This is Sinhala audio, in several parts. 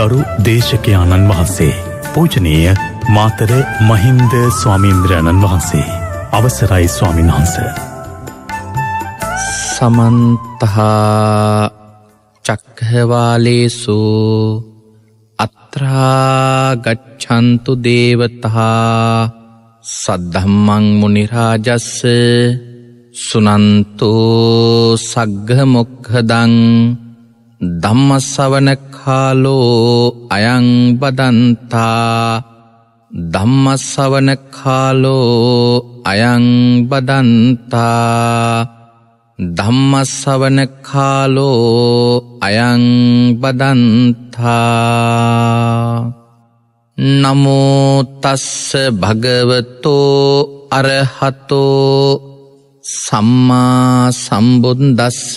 ගරු දේශකයාණන් වහන්සේ. පූජනීය මාතර මහින්ද ස්වාමීන්ද්‍රයණන් වහන්සේ. අවසරයි ස්වාමීන් වහන්ස. සමන්තහා චක්හවාලේසු අත්‍රාගච්චන්තු දේවතහා සද්ධම්මං මුනිරාජස්ස සුනන්තෝ සග්ගමොක්හදං ධම්මස්සවන කාලෝ අයං බදන්තා. ධම්මස්සවන කාලෝ අයං බදන්තා. ධම්මස්සවන කාලෝ අයං බදන්තා. නමෝතස්ස භගවතෝ අරහතෝ. සම්මා සම්බුන්දස්ස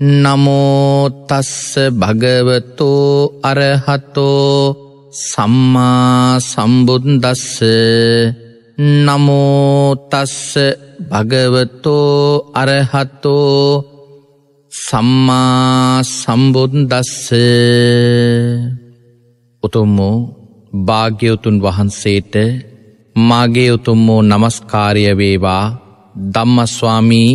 නමෝතස්ස භගවතෝ අරහතෝ සම්මා සම්බුන්දස්ස නමෝතස්ස භගවතෝ අරහතෝ සම්මා සම්බුන්දස්ස උතුම්මෝ භාග්‍යවතුන් වහන්සේට මාගේ උතුම්මෝ නමස්කාරය වේවා. දම්මස්වාමී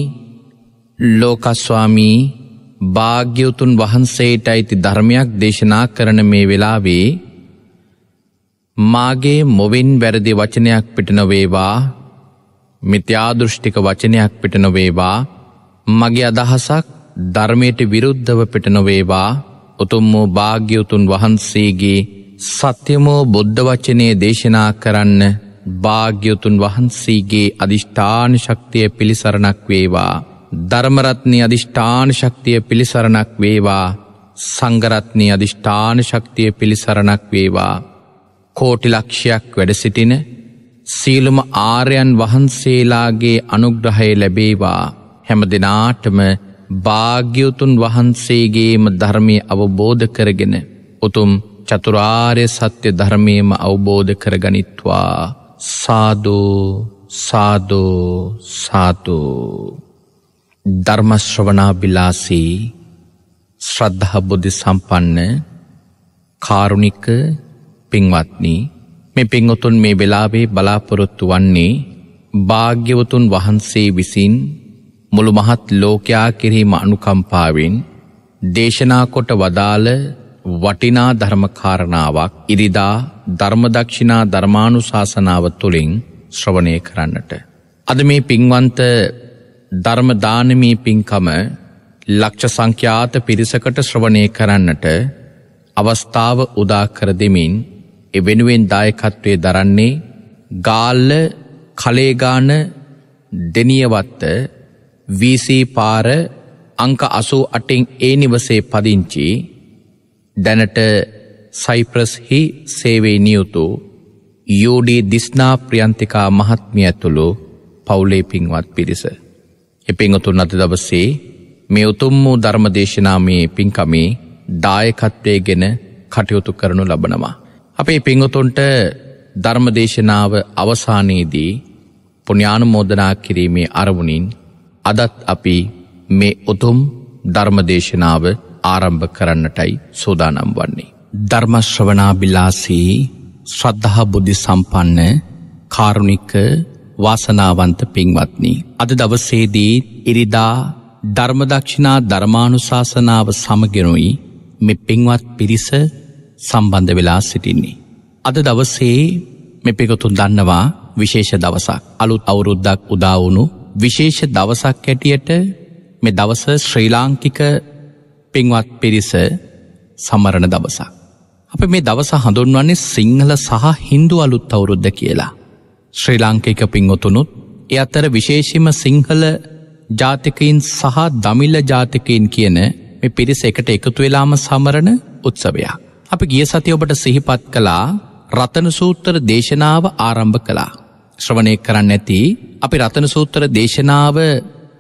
ලෝකස්වාමී භාග්‍යවතුන් වහන්සේට අයිති ධර්මයක් දේශනා කරන මේ වෙලාවේ මාගේ මොවින් වැරදි වචනයක් පිටනොවේවා මිත්‍යාදෘෂ්ටික වචනයක් පිටනොවේවා මගේ අදහසක් ධර්මයට විරුද්ධව පිටනොවේවා උතුම් වූ භාග්‍යවතුන් වහන්සේගේ සත්‍යමෝ බුද්ධ වචනය දේශනා කරන්න භාග්‍යවතුන් වහන්සේගේ අධිෂ්ඨාන ශක්තිය පිළිසරණක් වේවා. ධර්මරත්නය අධිෂ්ඨාන ශක්තිය පිළිසරණක් වේවා. සංගරත්නය අධිෂ්ඨාන ශක්තිය පිළිසරණක් වේවා. කෝටිලක්ෂයක් වැඩ සිටින සීලුම ආර්යන් වහන්සේලාගේ අනුග්‍රහය ලැබේවා. හැම දෙනාටම භාග්‍යවතුන් වහන්සේගේම ධර්මය අවබෝධ කරගෙන උතුම් චතුරාර්ය සත්‍ය ධර්මයම අවබෝධ කරගනිත්වා. සාධෝ සාධෝ සාධෝ ධර්මශ්‍රවනාබිලාසී ශ්‍රද්ධහබුද්ධි සම්පන්න කාරුණික පින්වත්නී මේ පිංඔතුන් මේ වෙලාවේ බලාපොරොත්තු වන්නේ භාග්‍යවතුන් වහන්සේ විසින් මුළු මහත් ලෝකයා කිරීම අනුකම්පාවෙන් දේශනාකොට වදාළ වටිනා ධර්මකාරණාවක් ඉරිදා ධර්මදක්ෂිනා ධර්මානු ශාසනාව තුළින් ශ්‍රවණය කරන්නට. අද මේ පින්වන්ත ධර්මදානමී පින්කම ලක්ෂ සංඛ්‍යාත පිරිසකට ශ්‍රවණය කරන්නට අවස්ථාව උදාකර දෙමින් එ වෙනුවෙන් දායකත්වය දරන්නේ ගාල්ල කලේගාන දෙනියවත්ත වීසී පාර අංක අසූ අටින් ඒ නිවසේ පදිංචි දැනට සයිප්‍රස්හි සේවේ නියුතු යෝඩී දිස්නා ප්‍රියන්තිකා මහත්මිය ඇතුළු පවුලේ පින්වත් පිරිස. එපිංගතුන් අත දවසේ මේ උතුම් වූ ධර්මදේශනාමයේ පින්කමේ දායකත්වය ගෙන කටයුතු කරනු ලබනවා. අපේ පිංගොතුන්ට ධර්මදේශනාව අවසානයේදී පුුණ්‍යානුමෝදනා කිරීමේ අරමුණින් අදත් අපි මේ උතුම් ධර්මදේශනාව ආරම්භ කරන්නටයි සෝදානම් වන්නේ. ධර්මශ්‍රවනාබිලාසී ශ්‍රද්ධහා බුද්ධි සම්පන්න කාරුණික වාසනාවන්ත පින්වත්නි. අද දවසේදී ඉරිදා ධර්මදක්ෂිනා ධර්මානු ශාසනාව සමගෙනුයි මෙ පින්වත් පිරිස සම්බන්ධ වෙලා සිටින්නේ. අද දවසේ මෙපෙකොතුන් දන්නවා විශේෂ දවසක් අලුත් අවුරුද්දක් උදාවුණු විශේෂ දවසක් ඇටියට මෙ දවස ශ්‍රී ලාංකික පින්වත් පිරිස සමරණ දවසක්. අප මේ දවස හඳුන්වන්නේ සිංහල සහ හින්දු අලුත් අවුරුද්ධ කියලා. ශ්‍රී ලාංකික පින්ගොතුනුත් එ අතර විශේෂිම සිංහල ජාතිකයින් සහ දමිල්ල ජාතිකයින් කියන මේ පිරිස එකට එකතු වෙලාම සමරණ උත්සවයක්. අපි ගිය සති ඔබට සිහිපත් කළා රතන සූත්‍ර දේශනාව ආරම්භ කළා. ශ්‍රවණය කරන්න ඇති අපි රතන සූත්‍ර දේශනාව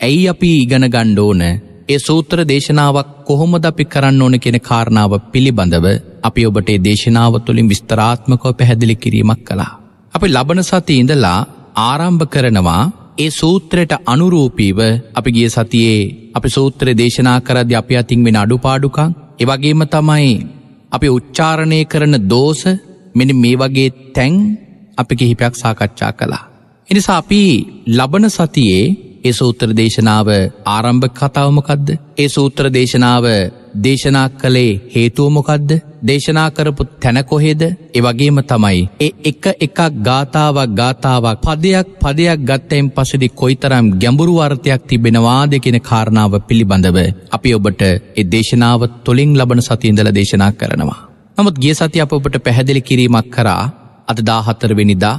ඇයි අපි ඉගන ගණ්ඩෝන ඒ සූත්‍ර දේශනාවක් කොහොමද අපි කරන්න ඕන කෙන කාරණාව පිළිබඳව අපි ඔබට දේශනාව තුළින් විස්තරාත්මකව පැහැදිලි කිරීමක් කළා. අපි ලබන සති ඉඳලා ආරම්භ කරනවා ඒ සූත්‍රයට අනුරූපීව අපි ගිය සතියේ අපි සූත්‍ර දේශනා කරද අපි අතින් වෙන අඩුපාඩුකං එවගේම තමයි අපි උච්චාරණය කරන දෝස මෙනි මේ වගේ තැන් අපි කිහිපයක් සාකච්ඡා කළා. එනිසා අපි ලබන සතියේ ඒ සූත්‍ර දේශනාව ආරම්භ කතාවමකක්ද. ඒ සූත්‍ර දේශනාව දේශනා කළේ හේතුවමොකක්ද දේශනා කරපු තැනකොහෙද එවගේම තමයි. ඒ එක එකක් ගාථාවක් ගාථාවක් පදයක් පදයක් ගත්තයෙන් පසදි කොයිතරම් ගැඹුරු අර්ථයක් තිබෙනවා දෙකෙන කාරණාව පිළිබඳව අපි ඔබට ඒ දේශනාව තුළින් ලබන සතියඉඳල දේශනා කරනවා. නමුත් ගිය සති අප ඔබට පැහැදිලි කිරීමක් කරා අද දාහතරවෙනිදා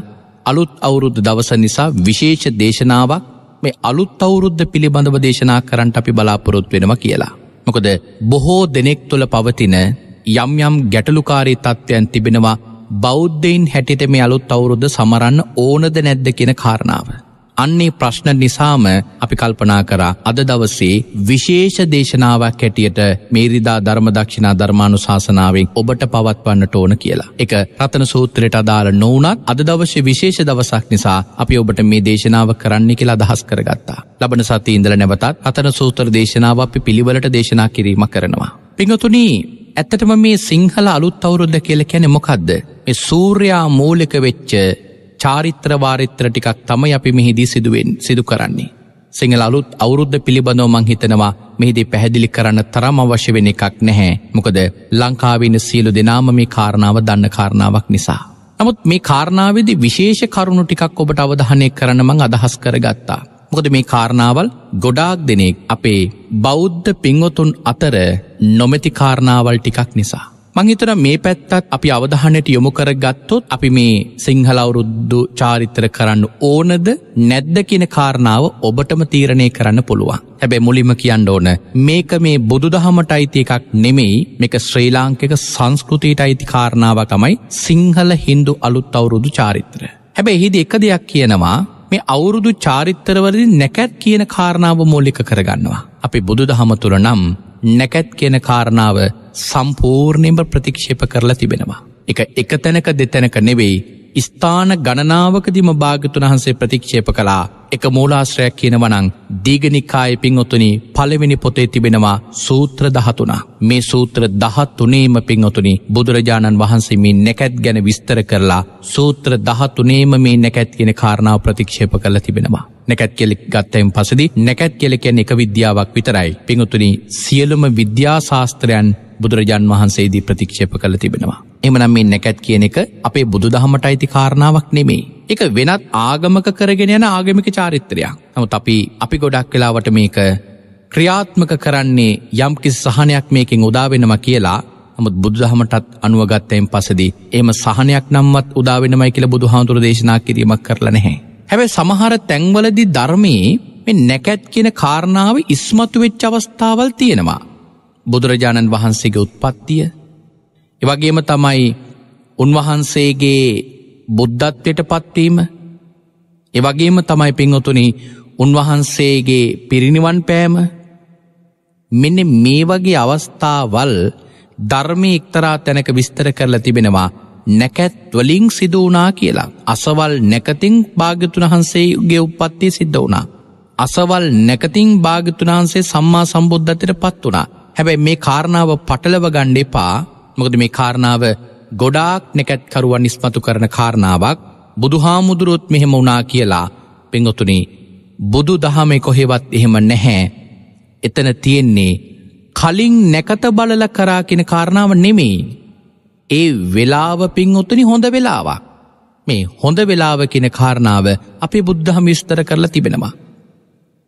අලුත් අවුරුද්ධ දවස නිසා විශේෂ දේශනාවක් මේ අලුත් අවුරුද්ධ පිළිබඳව දේශනා කරන්නට අපි බලාපොරොත් වෙනවා කියලා. මොකද බොහෝ දෙනෙක් තුළ පවතින යම් යම් ගැටලුකාරී තත්ත්වයන් තිබෙනවා බෞද්ධයින් හැටිට මේ අලුත් අවුරුද්ධ සමරන්න ඕනද නැද්ද කියෙන කාරණාව. අන්නේ ප්‍රශ්න නිසාම අපි කල්පනා කරා අද දවසේ විශේෂ දේශනාවක් හැටියට මේරිදා ධර්මදක්ෂිනා ධර්මාණු ශාසනාවෙන් ඔබට පවත්වන්නට ඕන කියලා. එක රතන සූත්‍රයට අදාළ නොවනත් අද දවශ්‍ය විශේෂ දවසක් නිසා අපි ඔබට මේ දේශනාව කරන්න කියලා අදහස් කරගත්තා. ලබන සති ඉඳල නැවතත් අතන සූත්‍ර දේශනාව අපි පිළිවලට දේශනා කිරීම කරනවා. පිංහතුනී ඇත්තටම මේ සිංහල අලුත් අවුරුද්ධ කියල කැනෙ මොකක්ද. මේ සූර්යා මූලික වෙච්ච චාරිත්‍ර වාරිත්‍ර ටිකක් තමයි අපි මෙහිදී සිදුවෙන් සිදු කරන්නේ. සිංහල අලුත් අවුරුද්ධ පිළිබඳව මං හිතනවා මෙහිදී පැහැදිලි කරන්න තරම් අවශ්‍ය වෙන එකක් නැහැ මොකද ලංකාවෙන සියලු දෙනාම මේ කාරණාව දන්න කාරණාවක් නිසා. නමුත් මේ කාරණාවේදි විශේෂ කරුණු ටිකක් ඔබට අවධහනය කරන මං අදහස් කරගත්තා. මොකද මේ කාරණාවල් ගොඩාක් දෙනෙක් අපේ බෞද්ධ පිංවතුන් අතර නොමැති කාරණාවල් ටිකක් නිසා. මංහිතර මේ පැත්තත් අපි අවධහනයට යොමු කර ගත්තොත් අපි මේ සිංහලවුරුද්දු චාරිත්‍ර කරන්න ඕනද නැද්ද කියන කාරණාව ඔබටම තීරණය කරන්න පුළුවන්. හැබැ මුලිම කියන්න ඕන මේක මේ බුදු දහමට අයිති එකක් නෙමෙයි මේක ශ්‍රී ලාංකික සංස්කෘතියට අයිති කාරණාවකමයි සිංහල හින්දු අලුත් අවුරුදු චාරිත්‍ර. හැබැ එහිද එක දෙයක් කියනවා මේ අවුරුදු චාරිත්තරවරදි නැකැත් කියන කාරණාව මූල්ලික කරගන්නවා. අපි බුදු දහමතුර නම් නැකැත් කියන කාරණාව සම්පූර්ණයම ප්‍රතික්ෂේප කරලා තිබෙනවා. එක එක තැනක දෙතැනක නෙවෙයි ස්ථාන ගණනාවකදිම භාගතුන් වහන්සේ ප්‍රතික්ෂේප කලා එක මූලාශ්‍රයක් කියනවනං දීගනිකාය පින්ඔතුනි පළවෙනි පොතේ තිබෙනවා සූත්‍ර දහතුනා මේ සූත්‍ර දහත්තුනේම පින්ඔතුනි බුදුරජාණන් වහන්සේ මේ නැකැත් ගැන විස්තර කරලා සූත්‍ර දහතුනේම මේ නැකැත් කියෙන කාරණාව ප්‍රතික්ෂේප කල තිබෙනවා. නැකැත් කෙලෙක් ගත්තයෙන් පසදි නැකැත් කෙලෙකැන් එක විද්‍යාවක් විතරයි පිංුතුනි සියලුම විද්‍යාශාස්ත්‍රයන් බුදුරජාන් වහන්සේදී ප්‍රතික්ෂේප කළ තිබෙනවා. එමනම් මේ නැකැත් කියන එක අපේ බුදු දහමට අයිති කාරණාවක් නෙමේ. එක වෙනත් ආගමක කරගෙන යන ආගමික චාරිත්‍රයක්. නමුත් අපි අපි ගොඩක් වෙලාවට මේක ක්‍රියාත්මක කරන්නේ යම් කිසි සහනයක් මේකින් උදාවෙනවා කියලා නමුත් බුදුදහමටත් අනුවගත්තයෙන් පසදී එම සහනයක් නම්වත් උදාවෙනමයි කියල බුදු හාමුදුර දේශනා කිරීමක් කරල නැහැ. හැබැ සමහර තැන්වලදි ධර්මයේ මේ නැකැත් කියන කාරණාව ඉස්මතු වෙච්ච අවස්ථාවල් තියෙනවා. බුදුරජාණන් වහන්සේගේ උත්පත්තිය. එවගේම තමයි උන්වහන්සේගේ බුද්ධත්වයට පත්වීම එවගේම තමයි පින්ඔතුනි උන්වහන්සේගේ පිරිනිවන් පෑම. මෙන්න මේ වගේ අවස්ථාවල් ධර්මය එක්තරා තැනක විස්තර කරලා තිබෙනවා. නැකැත් වලින් සිද වනා කියලා. අසවල් නැකතින් භාගතුන් වහන්සේගේ උපත්තිය සිද්ධ වනා. අසවල් නැකතින් භාගතුනාන්සේ සම්මා සම්බුද්ධතයට පත් වනා හැබැයි මේ කාරණාව පටලව ගණ්ඩෙපා මොකද මේ කාරණාව ගොඩාක් නැකැත්කරුවන් ඉස්මතු කරන කාරණාවක්. බුදුහාමුදුරුවොත් මෙහෙම වුණා කියලා. පෙංගොතුනි බුදු දහමෙ කොහෙවත් එහෙම නැහැ. එතන තියෙන්නේ කලින් නැකත බලල කරා කෙන කාරණාව නෙමෙයි. ඒ වෙලාව පින් ඔත්තනි හොඳ වෙලාවක් මේ හොඳ වෙලාව කෙන කාරණාව අපි බුද්ධහම විස්තර කරලා තිබෙනවා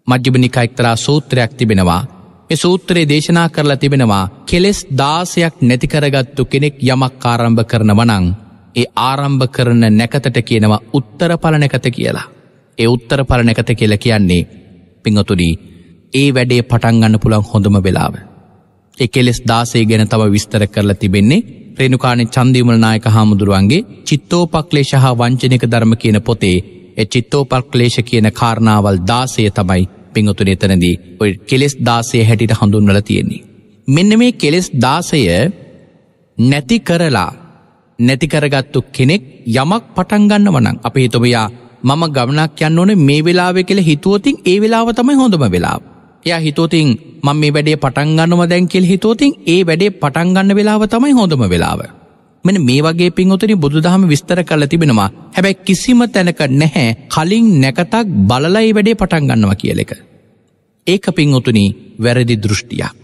මජ්‍යබනිකා එක්තරා සූත්‍රයක් තිබෙනවා මේ සූත්‍රයේ දේශනා කරලා තිබෙනවා කෙලෙස් දාසයක් නැතිකරගත්තු කෙනෙක් යමක් ආරම්භ කරන වනං ඒ ආරම්භ කරන නැකතට කියනවා උත්තර පල නැකත කියලා. ඒ උත්තර පල නැකත කියල කියන්නේ පිංහතුඩී ඒ වැඩේ පටන්ගන්න පුළන් හොඳම වෙලාව. ඒ කෙලෙස් දාසේ ගැන තව විස්තර කරලා තිබෙන්නේ ප්‍රේණුකාන චන්දීමල නායක හාමුදුරුවන්ගේ චිත්තෝපක්ලේශ හා වංචනක ධර්ම කියන පොතේ එ චිත්තෝපක්ලේශ කියන කාරණාවල් දාසය තමයි පිංහතුන එතනදී ඔය කෙලෙස් දාසය හැටිට හඳුන්වල තියෙන්නේ. මෙන්න මේ කෙලෙස් දාසය නැති කරලා නැතිකරගත්තු කෙනෙක් යමක් පටන්ගන්න වනං අප හිතොමයා මම ගමනක් යන්න ඕන මේ වෙලාව කෙළ හිතුවතින් ඒ වෙලාව තමයි හොඳම වෙලා. එයා හිතෝතින් මං මේ වැඩේ පටන්ගන්නම දැන් කෙල් හිතෝතින් ඒ වැඩේ පටන්ගන්න වෙලාව තමයි හොඳම වෙලාව. මෙන මේ වගේ පින්ඔතනි බුදු දහම විස්තර කල තිබෙනවා හැබැයි කිසිම තැනක නැහැ කලින් නැකතක් බලලයි වැඩේ පටන්ගන්නවා කියල එක. ඒක පින්ඔතුනි වැරදි දෘෂ්ටියක්.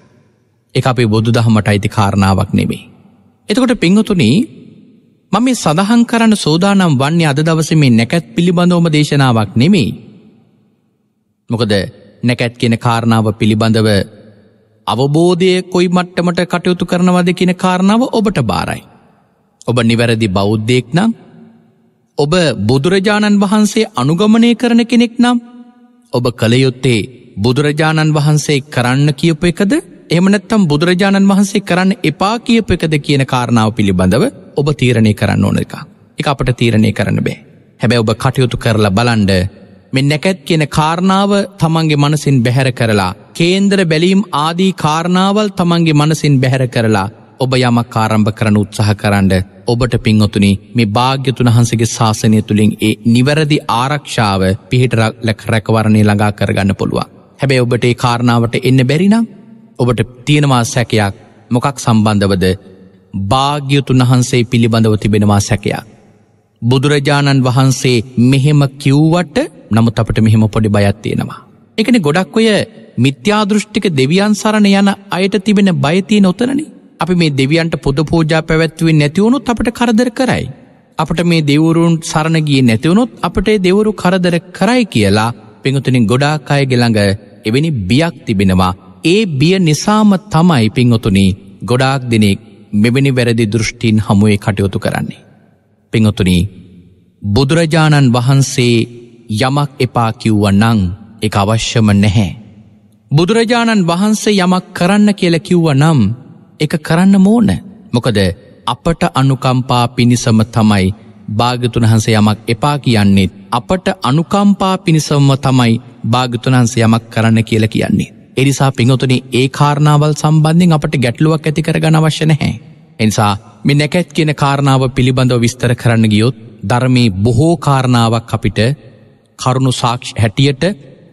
එක අපේ බුදු දහමට අයිති කාරණාවක් නෙමේ. එතකොට පිංහතුනී මම මේ සඳහන් කරන්න සෝදානම් වන්නේ අද දවස මේ නැකැත් පිළිබඳවම දේශනාවක් නෙමෙයි. මොකද නැකැත් කියෙන කාරණාව පිළිබඳව අවබෝධය කොයි මට්ටමට කටයුතු කරනවද කියන කාරණාව ඔබට බාරයි. ඔබ නිවැරදි බෞද්ධයෙක් නම් ඔබ බුදුරජාණන් වහන්සේ අනුගමනය කරන කෙනෙක් නම් ඔබ කළයුත්තේ බුදුරජාණන් වහන්සේ කරන්න කියපු එකද? එමනත්තම් බුදුරජාණන් වහන්සේ කරන්න එපා කියප එකද කියන කාරණාව පිළිබඳව ඔබ තීරණය කරන්න ඕන එක එක අපට තීරණය කරන්න බෑ. හැබැ ඔබ කටයුතු කරලා බලන්ඩ මෙ නැකැත් කියන කාරණාව තමන්ගේ මනසින් බැහැර කරලා කේන්දර බැලීම් ආදී කාරණාවල් තමන්ගේ මනසින් බැහැර කරලා ඔබ යමක් කාරම්භ කරන උත්සාහ කරන්න ඔබට පින්ඔතුනි මේ භාග්‍යතුන් වහන්සගේ ශාසනය තුළින් ඒ නිවැරදි ආරක්ෂාව පිහිටරක් ලැක් රැකවරණය ළඟා කරගන්න පුළුවන් හැබැයි ඔබට ඒ කාරණාවට එන්න බැරිනම් ඔබට තියෙනවා සැකයක් මොකක් සම්බන්ධවද භාග්‍යතුන් වහන්සේ පිළිබඳව තිබෙනවා සැකයක්. බුදුරජාණන් වහන්සේ මෙහෙම කිව්වට නමුත් අපට මෙහෙම පොඩි බයත් තියෙනවා. එකන ගොඩක් ඔය මිත්‍යාදෘෂ්ටික දෙවියන් සරණ යන අයට තිබෙන බයතිය නොතරනි අපි මේ දෙවියන්ට පොද පූජා පැවැත්වේ නැතිවුණුත් අපට කරදර කරයි. අපට මේ දෙවරුන් සරණගිය නැතිවුණොත් අපට දෙවරු කරදර කරයි කියලා පෙඟතුනින් ගොඩාක් අය ගෙළඟ එවැනි බියක් තිබෙනවා ඒ බිය නිසාම තමයි පින්ඔතුනි ගොඩාක් දෙනෙක් මෙවැනි වැරදි දෘෂ්ටීන් හමුවේ කටයුතු කරන්නේ. පිංඔතුනි බුදුරජාණන් වහන්සේ යමක් එපා කිව්ව නං එක අවශ්‍යම නැහැ. බුදුරජාණන් වහන්සේ යමක් කරන්න කියල කිව්ව නම් එක කරන්න මෝන මොකද අපට අනුකම්පා පිණිසම තමයි භාගතුන් වහන්සේ යමක් එපා කියන්නේෙත් අපට අනුකම්පා පිණිසම්ම තමයි භාගතුන් වහන්සේ යමක් කරන්න කියල කියන්නේ. එනිසා පිංහතුනි ඒ කාරණාවල් සම්බන්ධින් අපට ගැටලුවක් ඇති කරගන අවශ්‍ය නැහැ. එනිසා මෙ නැකැත් කියන කාරණාව පිළිබඳව විස්තර කරන්න ගියොත් ධර්මී බොහෝ කාරණාවක් අපිට කරුණු සාක්ෂ හැටියට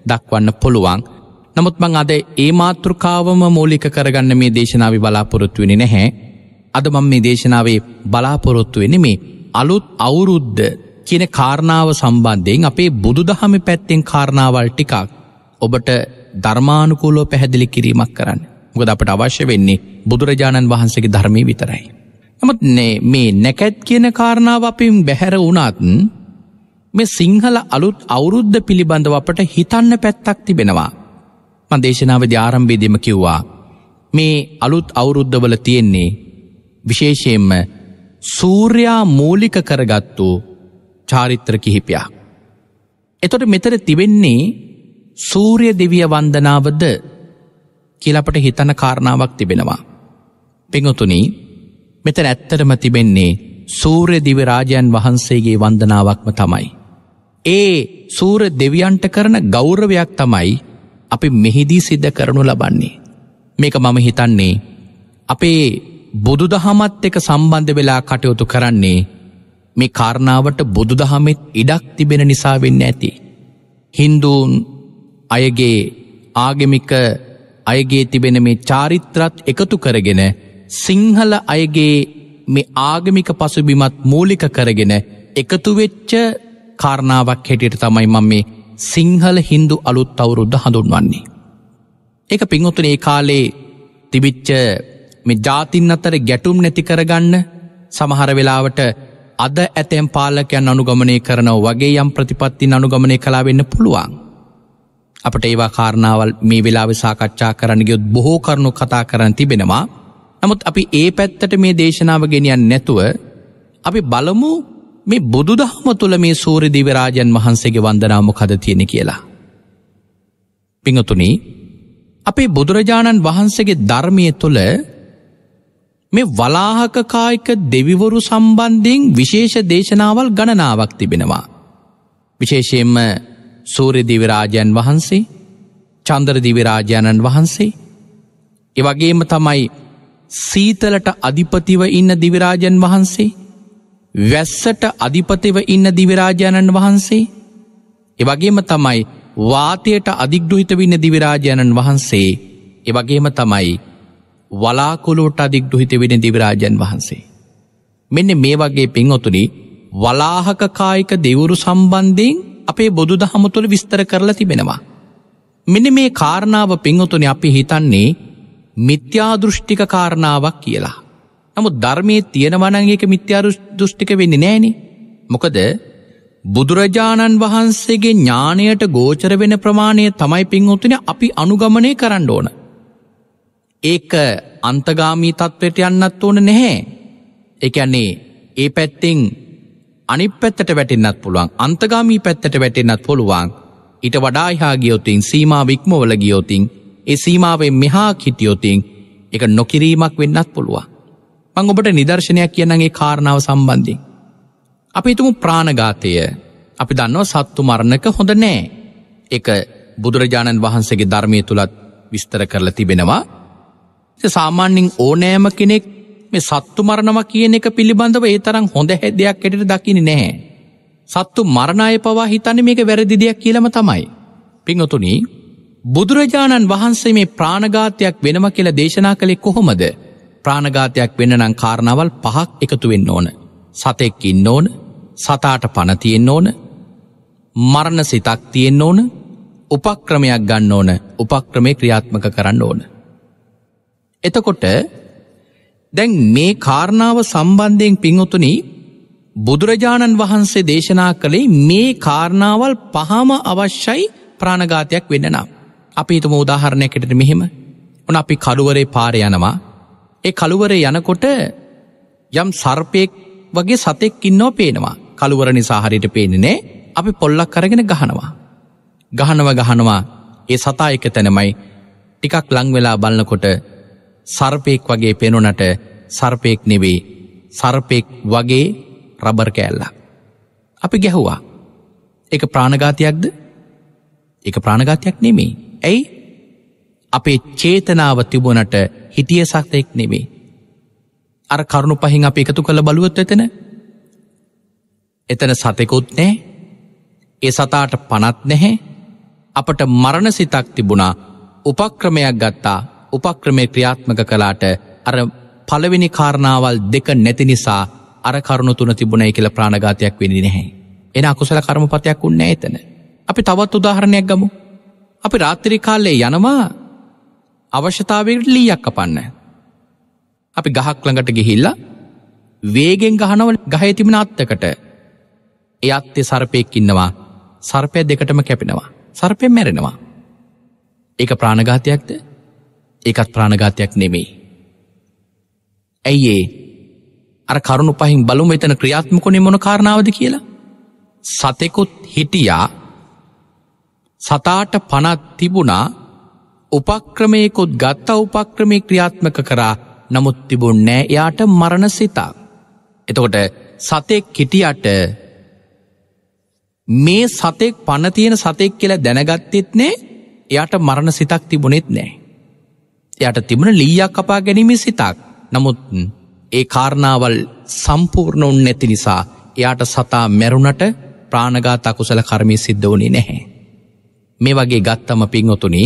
දක්වන්න පුළුවන්. නමුත් මං අද ඒ මාතෘකාවම මූලික කරගන්න මේ දේශනාව බලාපොරොත්තුවනි නැහැ. අද මං මේ දේශනාවේ බලාපොරොත්තු වෙන මේ අලුත් අවුරුද්ධ කියන කාරණාව සම්බන්ධයෙන් අපේ බුදු දහම පැත්තෙන් කාරණාවල් ටිකක් ඔබට ධර්මානුකූලෝ පැහැදිලි කිරීමක් කරන්න. ගොද අපට අවශ්‍ය වෙන්නේ බුදුරජාණන් වහන්සේගේ ධර්මී විතරයි. නමුත් මේ නැකැත් කියන කාරණාව අපින් බැහැර වුණාත්න් මේ සිංහල අලුත් අවුරුද්ධ පිළිබඳව අපට හිතන්න පැත්තක් තිබෙනවා. මන් දේශනාවද ආරම්භේදම කිව්වා. මේ අලුත් අවුරුද්ධවල තියෙන්නේ විශේෂයෙන්ම සූර්යා මූලික කරගත්තු චාරිත්‍ර කිහිපයක්. එතොට මෙතර තිබෙන්නේ සූරිය දෙවිය වන්දනාවද කියලපට හිතන කාරණාවක් තිබෙනවා. පෙඟතුනි මෙත ඇත්තරම තිබෙන්නේ සූර්ය දිවරාජයන් වහන්සේගේ වන්දනාවක්ම තමයි. ඒ සූර දෙවියන්ට කරන ගෞරවයක් තමයි අපි මෙහිදී සිද්ධ කරනු ලබන්නේ. මේක මම හිතන්නේ අපේ බුදුදහමත් එක සම්බන්ධ වෙලා කටයුතු කරන්නේ මේ කාරණාවට බුදුදහමෙත් ඉඩක් තිබෙන නිසා වෙන්න ඇති. හින්දුූන් අයගේ ආගමික අයගේ තිබෙන මේ චාරිත්‍රත් එකතු කරගෙන සිංහල අයගේ මේ ආගමික පසුබිමත් මූලික කරගෙන එකතුවෙච්ච කාරණාවක් හැටියට තමයි මම මේ සිංහල හින්දු අලුත් අවුරුද්ධ හඳුන්වන්නේ. එක පිංහොතුන ඒ කාලේ තිබිච්ච මේ ජාතින් අතර ගැටුම් නැති කරගන්න සමහර වෙලාවට අද ඇතැම් පාලකයන් අනුගමනය කරනව වගේ යම් ප්‍රතිපත්තින් අනුගමනය කලා වෙන්න පුළුවන්. අපට ඒවා කාරණාවල් මේ වෙලාවෙ සාකච්ඡා කරන්න ගයොත් බොහෝ කරුණු කතා කරන්න තිබෙනවා. නමුත් අපි ඒ පැත්තට මේ දේශනාව ගෙනියන් නැතුව අපි බලමු මේ බුදුදහම තුළ මේ සූරි දිවරාජන් වහන්සේගේ වන්දනාම කද තියෙන කියලා. පිංහතුනි අපේ බුදුරජාණන් වහන්සේගේ ධර්මය තුළ මේ වලාහකකායික දෙවිවරු සම්බන්ධයෙන් විශේෂ දේශනාවල් ගණනාවක් තිබෙනවා. විශේෂයෙන්ම සූරය දිවිරාජයන් වහන්සේ චන්දර දිවිරාජාණන් වහන්සේ. එවගේම තමයි සීතලට අධිපතිව ඉන්න දිවිරාජන් වහන්සේ වැස්සට අධිපතිව ඉන්න දිවිරාජාණන් වහන්සේ. එවගේම තමයි වාතයට අධිග්‍රහිත වින්න දිවිරාජාණන් වහන්සේ. එවගේම තමයි වලාකුළුවට අධික්ගෘහිත වෙන දිවරාජන් වහන්සේ. මෙන්න මේ වගේ පින්ඔතුනි වලාහක කායික දෙවුරු සම්බන්ධයෙන් අපේ බොදු දහම තුළ විස්තර කරලා තිබෙනවා. මෙන්න මේ කාරණාව පින්ඔතුනි අපි හිතන්නේ මිත්‍යාදෘෂ්ටික කාරණාවක් කියලා. නමුත් ධර්මය තියෙනවනංගේක මිත්‍යා දෘෂ්ටික වෙන්නේ නෑනේ. මොකද බුදුරජාණන් වහන්සේගේ ඥානයට ගෝචර වෙන ප්‍රමාණය තමයි පින්වතුන අපි අනුගමනය කරන්න ඕන. ඒක අන්තගාමී තත්ත්වයට යන්නත් ඕන නැහැ. එකන්නේ ඒ පැත්තෙන් අනි පැත්තට වැටෙන්න්නත් පුළුවන් අන්තගාමී පැත්තට වැටෙන්න්නත් පුළුවන් ඉට වඩාහා ගියෝතින් සීමා වික්මවල ගියෝතින් ඒ සීමාවෙන් මෙහා කිටියෝතින් එක නොකිරීමක් වෙන්නත් පුළුවන්. මං ඔබට නිදර්ශනයක් කියනගේ කාරණාව සම්බන්ධින්. අපි තුමු ප්‍රාණගාතය අපි දන්නව සත්තු මරණක හොඳ නෑ එක බුදුරජාණන් වහන්සේගේ ධර්මය තුළත් විස්තර කරලා තිබෙනවා සාමාන්‍යින් ඕනෑම කෙනෙක් මේ සත්තු මරණව කියන එක පිළිබඳව ඒ තරම් හොඳ හැදයක් එට දකින නැහැ. සත්තු මරණය පවා හිතන්න මේක වැරදි දෙයක් කියලම තමයි. පිංහතුනී බුදුරජාණන් වහන්සේ මේ ප්‍රාණගාතයක් වෙනම කියලා දේශනා කළේ කොහොමද ප්‍රාණගාතයක් වෙන්නනම් කාරණාවල් පහක් එකතු වෙන්න ඕන. සතෙක් ඉන්න ඕන සතාට පනතියෙන් ඕන මරණ සිතක් තියෙන් ඕන උපක්‍රමයක් ගන්න ඕන උපක්‍රමය ක්‍රියාත්මක කරන්න ඕන. එතකොට දැන් මේ කාරණාව සම්බන්ධයෙන් පිංහතුනි බුදුරජාණන් වහන්සේ දේශනා කළේ මේ කාරණාවල් පහම අවශ්‍යයි ප්‍රාණගාතයක් වෙන්න නම්. අපි හිතම උදාහරණයකට මෙහෙම ඔන අපි කළුවරේ පාර යනවා ඒ කළුවරේ යනකොට යම් සර්පයෙක් වගේ සතෙක් ඉන්නෝ පේනවා කළුවර නිසා හරිට පේනෙනේ අපි පොල්ලක් කරගෙන ගහනවා. ගහනව ගහනවා ඒ සතා එක තැනමයි ටිකක් ලංවෙලා බලන්නකොට සර්පයෙක් වගේ පෙනුනට සර්පයෙක් නෙවේ. සර්පෙක් වගේ රබර් කෑල්ලා. අපි ගැහුවා. එක ප්‍රාණගාතයක්ද එක ප්‍රාණගාතයක් නෙමේ ඇයි? අපේ චේතනාව තිබුණට හිටිය සක්තයෙක් නෙමේ අර කරුණු පහින් අප එකතු කළ බලුවත් එතන? එතන සතෙකුත් නෑ ඒ සතාට පනත් නැහැ. අපට මරණ සිතක් තිබුණා. උපක්‍රමයක් ගත්තා. උපක්‍රමය ක්‍රියාත්මක කලාට අර පළවෙනි කාරණාවල් දෙක නැති නිසා අර කරුණු තුන තිබුණයි කියල ප්‍රාණගාතයක් වෙනි නැහැ. එන අකුසල කර්මපතයක් උන්න ඇතන. අපි තවත් උදාහරණයක් ගමු. අපි රාත්‍රි කාලේ යනවා අවශ්‍යතාවයට ලීයක් කපන්න. අපි ගහක් ළඟට ගිහිල්ලා වේගෙන් ගහනවල ගහය තිබෙන අත්තකට එ අත්තේ සර්පයෙක් ඉන්නවා සර්පය දෙකටම කැපෙනවා සර්පය මැරෙනවා. ඒක ප්‍රාණගාතයක්ද ඒකත් ප්‍රාණගාතයක් නෙමෙයි. ඇයි ඒ අර කරුණු පහින් බලුම එතන ක්‍රියාත්මකොනේ මොන කාරණාවද කියලා. සතෙකුත් හිටියා සතාට පනත් තිබුණා උපක්‍රමයකුත් ගත්ත උපක්‍රමය ක්‍රියාත්මක කරා නමුත් තිබුන් නෑ එයාට මරණ සිතා. එතකොට සතෙක් කිටියට මේ සතෙක් පනතියෙන සතෙක් කියලා දැනගත්තෙත් නෑ එයාට මරණ සිතක් තිබුණෙත් නෑ. එයට තිබුණ ලීයක් කපා ගැනීම සිතක් නමුත් ඒ කාරණාවල් සම්පූර්ණ උන් නැති නිසා එයාට සතා මැරුණට ප්‍රාණගාත අකුසල කර්මය සිද්ධ වනේ නැහැ. මේ වගේ ගත්තම පින්ඔතුනි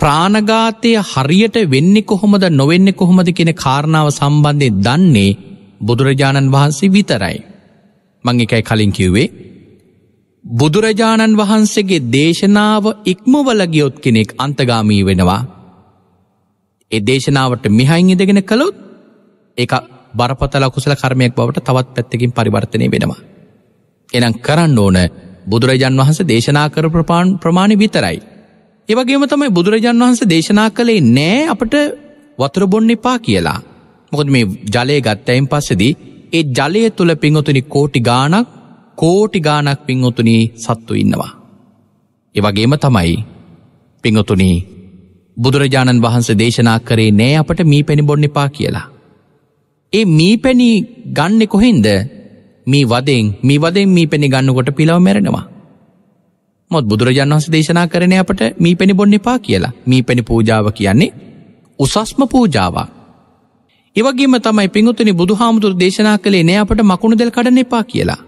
ප්‍රාණගාතය හරියට වෙන්නේ කොහොමද නොවෙන්න කොහොමද කියෙන කාරණාව සම්බන්ධය දන්නේ බුදුරජාණන් වහන්සේ විතරයි. මං එකයි කලින් කිව්වේ බුදුරජාණන් වහන්සේගේ දේශනාව ඉක්මවල ගියොත් කෙනෙක් අන්තගාමී වෙනවා ඒ දේශනාවට මිහයින් ඉදගෙන කළොත් ඒක බරපතල කුසල කර්මයක් බවට තවත් පැත්තකින් පරිවර්තනය වෙනවා. එනම් කරන්න ඕන බුදුරජාන් වහන්ස දේශනා කර ප්‍රපාන් ප්‍රමාණි විතරයි. ඒවගේම තමයි බුදුරජාන් වහන්ස දේශනා කළේ නෑ අපට වතුර බොන්න එපා කියලා. මොකද මේ ජලය ගත්තයින් පස්සෙදී ඒ ජලය තුළ පිංහතුනි කෝටි ගානක් කෝටි ගානක් පිංහොතුනී සත්තු ඉන්නවා. ඒවගේම තමයි පිංහතුනී බුදුරජාණන් වහන්ස දේශනා කරේ නෑ අපට මී පැණි බොන්න එපා කියලා. ඒ මී පැණි ගන්න කොහෙන්ද මේ වදෙන් මේ වදෙන් මී පැණි ගන්නකොට පිළව මැරෙනවා. මොත් බුදුරජාන් වන්ස දේශනා කරන අපට මී පැණි බොන්න එපා කියලා මී පැණි පූජාව කියන්නේ උසස්ම පූජාවක්. ඒවගේම තමයි පිංුතුනි බුදු හාමුදුර දේශනා කළේ නෑ අපට මකුණු දෙල් කඩන එපා කියලා.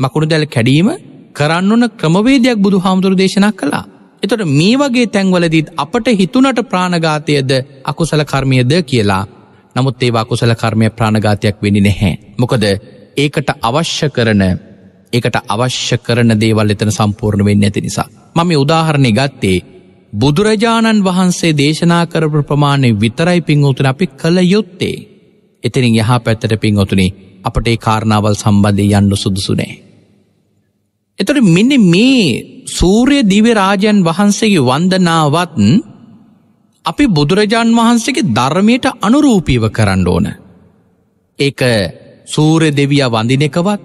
මකුණු දැල් කැඩීම කරන්න ඕන ක්‍රමවේදයක් බුදු හාමුදුරු දේශනා කළා එතොට මේ වගේ තැන්වලදීත් අපට හිතුනට ප්‍රාණගාතයද අකුසල කර්මයද කියලා නමුත් ඒ අකුසල කර්මය ප්‍රාණගාතයක් වෙනි නැහැ. මොකද ඒකට අවශ්‍ය කරන ඒකට අවශ්‍ය කරන දේවල් එතන සම්පූර්ණ වෙන්න ඇති නිසා. මම උදාහරණය ගත්තේ බුදුරජාණන් වහන්සේ දේශනා කරපු ප්‍රමාණය විතරයි පින්වතුන අපි කළ යුත්තේ. එතිනින් යහ පැත්තට පින්වතුනි අපට ඒ කාරණාවල් සම්බන්ධය යන්න සුදුසුනෑ. එතට මෙන්න මේ සූරය දිව රාජයන් වහන්සේගේ වන්දනාවත් අපි බුදුරජාණන් වහන්සේගේ ධර්මයට අනුරූපීව කරන්න ඕන. ඒක සූරය දෙවිය වඳින එකවත්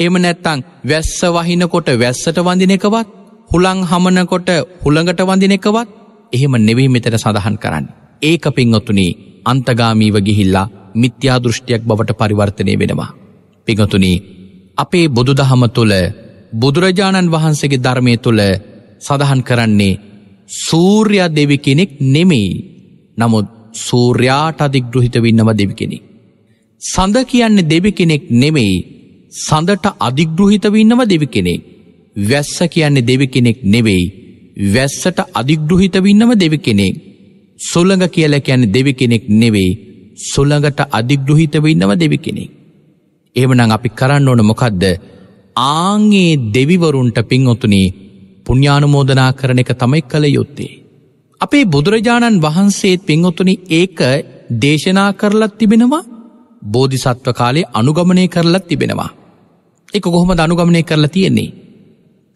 එම නැත්තං වැස්ස වහිනකොට වැස්සට වඳින එකවත් හුළං හමනකොට හුළඟට වඳින එකවත් එහෙම නෙවී මෙතන සඳහන් කරන්න. ඒක පින්ඔතුනී අන්තගාමීව ගිහිල්ලා මිත්‍යා දෘෂ්ටියක් බවට පරිවර්තනය වෙනවා. පිඟතුනී අපේ බුදු දහම තුළ බුදුරජාණන් වහන්සේගේ ධර්මය තුළ සඳහන් කරන්නේ සූර්යා දෙවි කෙනෙක් නෙමෙයි නමුත් සූර්යාට අධිගෘහිත වින්නම දෙවි කෙනෙක්. සඳ කියන්නේ දෙවි කෙනෙක් නෙමෙයි සඳට අධිගෘහිතවන්නම දෙවි කෙනෙක්. වැස්ස කියන්නේ දෙවි කෙනෙක් නෙවෙයි වැස්සට අධිගෘහිතවින්නම දෙවි කෙනෙක්. සුළඟ කියල කියන්නේ දෙවි කෙනෙක් නෙවෙයි සුළඟට අධිගෘහිතවන්නම දෙවි කෙනෙක්. එමනං අපි කරන්න ඕන මොකක්ද ආංගේ දෙවිවරුන්ට පින්ඔතුනී පුුණ්ඥානුමෝදනා කරන එක තමයි කළ යුත්තේ. අපේ බුදුරජාණන් වහන්සේත් පින්ඔතුනි ඒක දේශනා කරලත් තිබෙනවා බෝධිසත්ව කාලේ අනුගමනය කරලත් තිබෙනවා. එක කොහොම අනුගමනය කරලා තියෙන්නේ.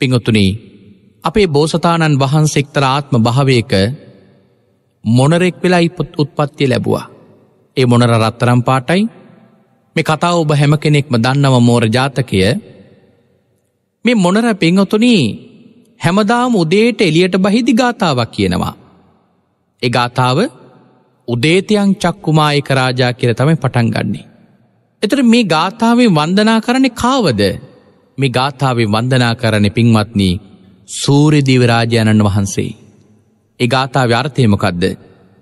පිංොතුනී අපේ බෝසතාණන් වහන්සෙක්තර ආත්ම භාවයක මොනරෙක් වෙලා ඉපත් උත්පත්තිය ලැබවා. ඒ මොනර රත්තරම් පාටයි මේ කතාව ඔබ හැම කෙනෙක්ම දන්නව මෝර ජාතකය මේ මොනර පිංහොතුනී හැමදාම උදේට එලියට බහිදි ගාථාවක් කියනවා. එ ගාථාව උදේතයන් චක්කුමායක රාජා කියර තමයි පටන් ගන්නේ. එතර මේ ගාථාවේ වන්දනා කරන කාවද මේ ගාථාවේ වන්දනා කරන පින්වත්නී සූරදිවරාජාණන් වහන්සේ. ඒ ගාථාව අර්ථයමකදද.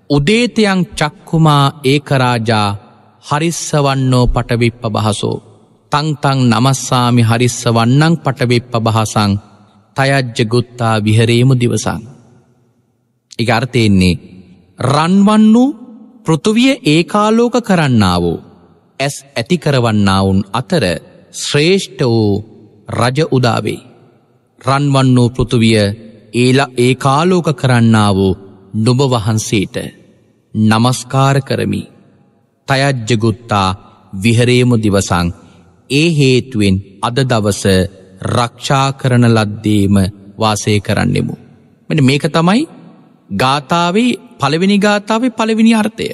උදේතයන් චක්කුමා ඒකරාජා හරිස්සවන්නෝ පටවිප්ප බහසෝ. තංතං නමස්සාමි හරිස්ස වන්නං පටවෙප්ප බහසං තයජ්ජගුත්තා විහරේමු දිවසං. එක අර්ථයෙන්නේ රන්වන් වූ පෘතුවිය ඒකාලෝක කරන්නාවෝ ඇස් ඇති කරවන්නාවුන් අතර ශ්‍රේෂ්ඨ වූ රජ උදාවේ. රන්වන් වූ පෘතුවිය ඒලා ඒ කාලෝක කරන්නාවෝ නුබ වහන්සේට නමස්කාර කරමි. තයජ්ජගුත්තා විහරේමු දිවසං ඒ හේතුවෙන් අද දවස රක්ෂා කරන ලද්දේම වාසය කරන්නෙමු. මෙ මේක තමයි ගාථාවේ පළවෙනි ගාථාවේ පළවෙනි අර්ථය.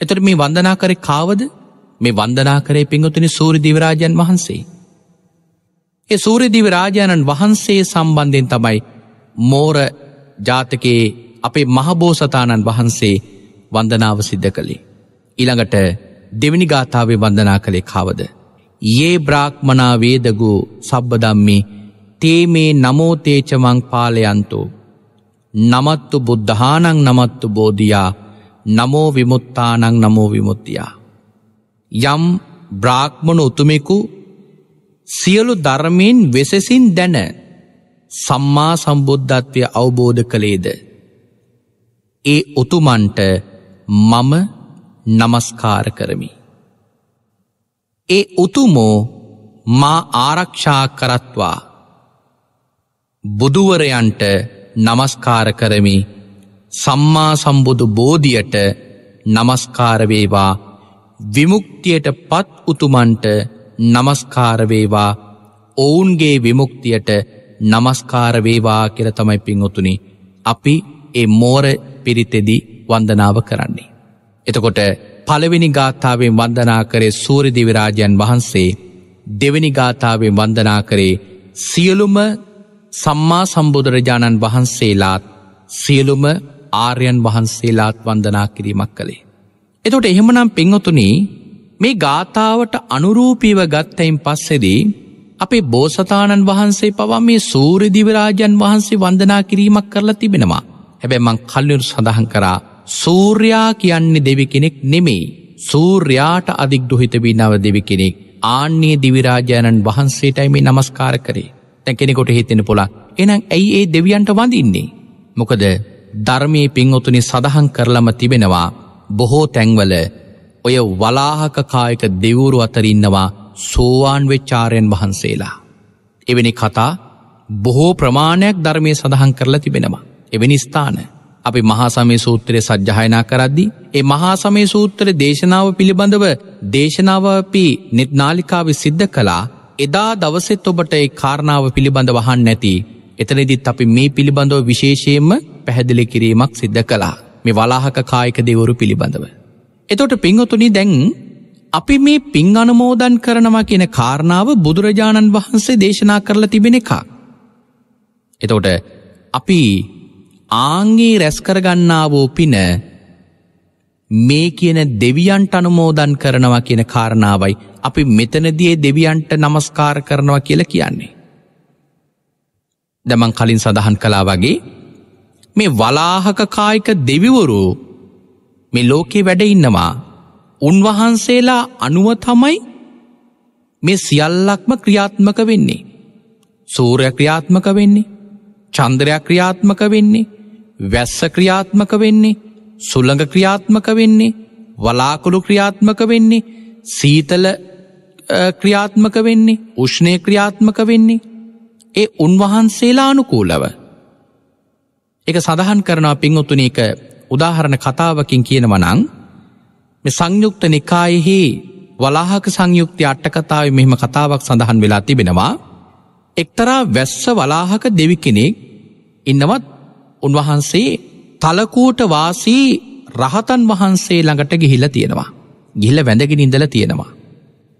එතට මේ වන්දනා කරෙ කාවද මේ වන්දනා කරේ පිංගුතුනි සූරි දිවරාජයන් වහන්සේ. ඒ සූරි දිවරාජාණන් වහන්සේ සම්බන්ධයෙන් තමයි මෝර ජාතකයේ අපේ මහබෝසතාණන් වහන්සේ වන්දනාව සිද්ධ කළේ. ඉළඟට දෙවනි ගාථාවේ වන්දනා කළේ කාවද. ඒ බ්‍රාක්්මනා වේදගූ සබ්බදම්මි තේ මේ නමෝතේචමං පාලයන්තෝ. නමත්තු බුද්ධානං නමත්තු බෝධයා නමෝ විමුත්තානං නමෝ විමුත්තියා. යම් බ්‍රාක්්මණු උතුමෙකු සියලු ධර්මයෙන් වෙසසින් දැන සම්මා සම්බුද්ධත්වය අවබෝධ කළේද. ඒ උතුමන්ට මම නමස්කාර කරමි. ඒ උතුමෝ මා ආරක්ෂා කරත්වා. බුදුවරයන්ට නමස්කාර කරමි. සම්මා සම්බුදු බෝධියට නමස්කාරවේවා විමුක්තියට පත් උතුමන්ට නමස්කාරවේවා ඔවුන්ගේ විමුක්තියට නමස්කාරවේවා කියල තමයි පින්ඔතුනි අපි ඒ මෝර පිරිතෙදි වන්දනාව කරන්නේ. එතකොට පළවෙනි ගාථාවෙන් වන්දනා කරේ සූරදිවිරාජයන් වහන්සේ දෙවැනි ගාථාවෙන් වන්දනා කරේ සියලුම සම්මා සම්බුදුරජාණන් වහන්සේලාත් සියලුම ආර්යන් වහන්සේලාත් වන්දනා කිරීමක් කළේ. එතොට එහෙමනම් පිංහොතුනී මේ ගාථාවට අනුරූපීව ගත්තයින් පස්සෙදී අපේ බෝසතාණන් වහන්සේ පවා මේ සූරදිවරාජන් වහන්සේ වන්දනා කිරීමක් කරලා තිබෙනවා. හැබැ මං කල්ලුරු සඳහන් කරා සූර්යා කියන්නේ දෙවි කෙනෙක් නෙමෙයි. සූර්යාට අධිග්දුහිතබී නව දෙවි කෙනෙක් ආන්නේ දිවිරාජාණන් වහන්සේටයි මේ නමස්කාර කරේ. තැන් කෙනෙකොට හිතෙන පුලා එනම් ඇයි ඒ දෙවියන්ට වඳින්නේ. මොකද ධර්මී පින්ඔතුනි සඳහන් කරලම තිබෙනවා බොහෝ තැන්වල ඔය වලාහක කායක දෙවුරු අතරින්නවා සෝවාන් වෙච්චාරයන් වහන්සේලා. එවැනි කතා බොහෝ ප්‍රමාණයක් ධර්මය සඳහන් කරලා තිබෙනවා. එවැනි ස්ථාන. අපි මහාසමය සූත්‍රය සජ්්‍යහයනා කරද්දි. ඒ මහාසමය සූත්‍ර දේශනාව පිළිබඳව දේශනාව අපි නෙත්නාලිකාව සිද්ධ කලා එදා දවසෙත් ඔබට ඒ කාරණාව පිළිබඳ වහන් නැති එතනදිත් අපි මේ පිළිබඳව විශේෂයෙන්ම පැහැදිලි කිරීමක් සිද්ධ කලා මේ වලාහක කායක දෙවරු පිළිබඳව. එතොට පිංහොතුනි දැන් අපි මේ පින් අනමෝදන් කරනවා කියන කාරණාව බුදුරජාණන් වහන්සේ දේශනා කරලා තිබෙන එක. එතෝට අපි ආංගේ රැස්කරගන්නාවෝ පින මේ කියන දෙවියන්ට අනුමෝදන් කරනවා කියන කාරණාවයි අපි මෙතනදිේ දෙවියන්ට නමස්කාර කරනවා කියලා කියන්නේ. දැමන් කලින් සඳහන් කලා වගේ මේ වලාහක කායික දෙවිවරු මේ ලෝකේ වැඩ ඉන්නවා උන්වහන්සේලා අනුව තමයි මේ සියල්ලක්ම ක්‍රියාත්මක වෙන්නේ. සූරය ක්‍රියාත්මක වෙන්නේ චන්දරයක් ක්‍රියාත්මක වෙන්නේ වැස්ස ක්‍රියාත්මක වෙන්නේ සුළඟ ක්‍රියාත්මක වෙන්නේ වලාකුළු ක්‍රියාත්මක වෙන්නේ සීතල ක්‍රියාත්මක වෙන්නේ උෂ්ණය ක්‍රියාත්මක වෙන්නේ. ඒ උන්වහන්සේලා අනුකූලව. එක සඳහන් කරනවා පින්ඔතුන එක උදාහරණ කතාවකින් කියනවනං මේ සංයුක්ත නිකායෙහි වලාහක සංයුක්ති අට්ටකතාව මෙහෙම කතාවක් සඳහන් වෙලා තිබෙනවා. එක්තරා වැස්ස වලාහක දෙවි කෙනෙක් ඉන්නවත් උන්වහන්සේ තලකූට වාසී රහතන් වහන්සේ ළඟට ගිහිල්ල තියෙනවා. ගිහිල වැඳගෙන ඉඳල තියෙනවා.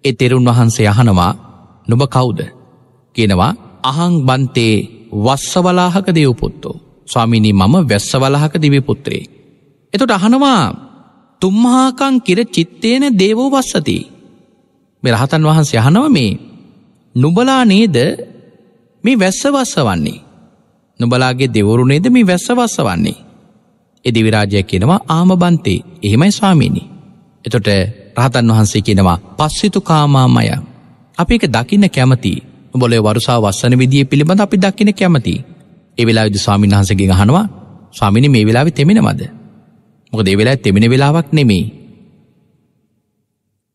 එ තෙරුන් වහන්සේ අහනවා නොබ කවුද කියනවා අහං බන්තේ වස්සවලාහක දෙව්පුත්තෝ ස්වාමිනී මම වැස්සවලහක දිවිපුත්‍රේ. එතොට අහනවා තුම්හාකං කිර චිත්තේන දේවෝ වස්සති. මෙ රහතන් වහන්සේ යහනව මේ නුබලා නේද මේ වැස්ස වස්ස වන්නේ. නුබලාගේ දෙවරු නේද මේ වැස්ස වස්ස වන්නේ. එදිවිරාජය කියනවා ආම බන්තේ එහෙමයි ස්වාමීණි. එතොට රහතන් වහන්සේ කියනවා පස්සිතු කාමාමය. අපි එක දකින්න කැමති බොල වරුසා වස්සන විදිිය පිළිබඳ අපි දකින කැමති. එවෙලා විදි ස්වාමීන් වහන්සගේ අහනවා ස්වාමිනි මේ වෙලාවෙ තෙමෙනවද. මොක දෙවෙලා තෙමෙන වෙලාවක් නෙමේ.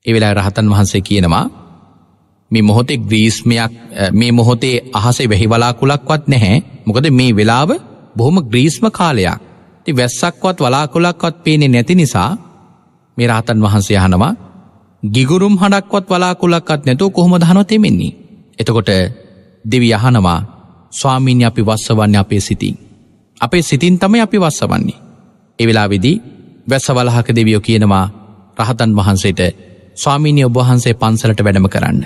එවෙලා රහතන් වහන්සේ කියනවා මේ මොහොතේ ග්‍රීස්මයක් මේ මොහොතේ අහසේ වැහිවලාකුලක්වත් නැහැ මොකද මේ වෙලාව බොහොම ග්‍රීස්ම කාලයක් ති වැස්සක්වත් වලාකුලක්වත් පේනෙ නැති නිසා මේ රහතන් වහන්සේ යහනවා ගිගුරුම් හඩක්වත් වලාකුලක්වත් නැතුව කොහොම දහනො තෙමෙන්නේ. එතකොට දෙවි යහනවා ස්වාමීන්‍ය අපි වස්සවන්න අපේ සිතින්. අපේ සිතින් තමයි අපි වස්සවන්නේ. එවෙලා විදි වැස්සවලහක දෙවියෝ කියනවා රහතන් වහන්සේට ස්වාමීනය ඔබහන්සේ පන්සලට වැඩම කරන්න.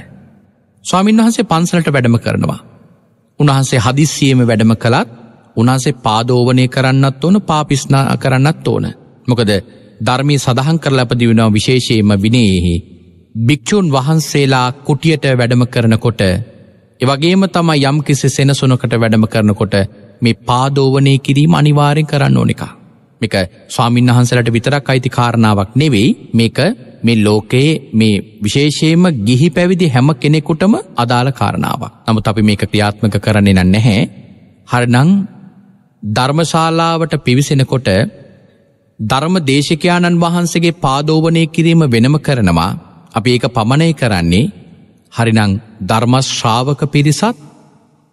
ස්වාමීන් වහන්සේ පන්සලට වැඩම කරනවා. උන්වහන්සේ හදිස්සියම වැඩම කළත් උන්හන්සේ පාදෝවනය කරන්නත් ඕන පාපිස්නා කරන්නත් ඕන. මොකද ධර්මී සඳහන් කරලපදිවෙනවා විශේෂයම විනයෙහි. භික්‍ෂූන් වහන්සේලා කුටියට වැඩම කරනකොට එවගේම තම යම් කිසි සෙනසුනකට වැඩම කරනකොට මේ පාදෝවනය කිරීම අනිවාරෙන් කරන්න ඕනික. මේක ස්වාමීන් වහන්සලට විතරක් අයිති කාරණාවක් නෙවෙයි මේක මේ ලෝකයේ මේ විශේෂයෙන්ම ගිහි පැවිදි හැම කෙනෙකුටම අදාළ කාරණාවක්. නමුත් අපි මේක ක්‍රියාත්මක කරන්නේ නන්න නැහැ. හරනං ධර්මශාලාවට පිවිසෙනකොට ධර්ම දේශකයාණන් වහන්සේගේ පාදෝවනය කිරීම වෙනම කරනවා අපි ඒක පමණය කරන්නේ හරිනං ධර්මශ්‍රාවක පිරිසත්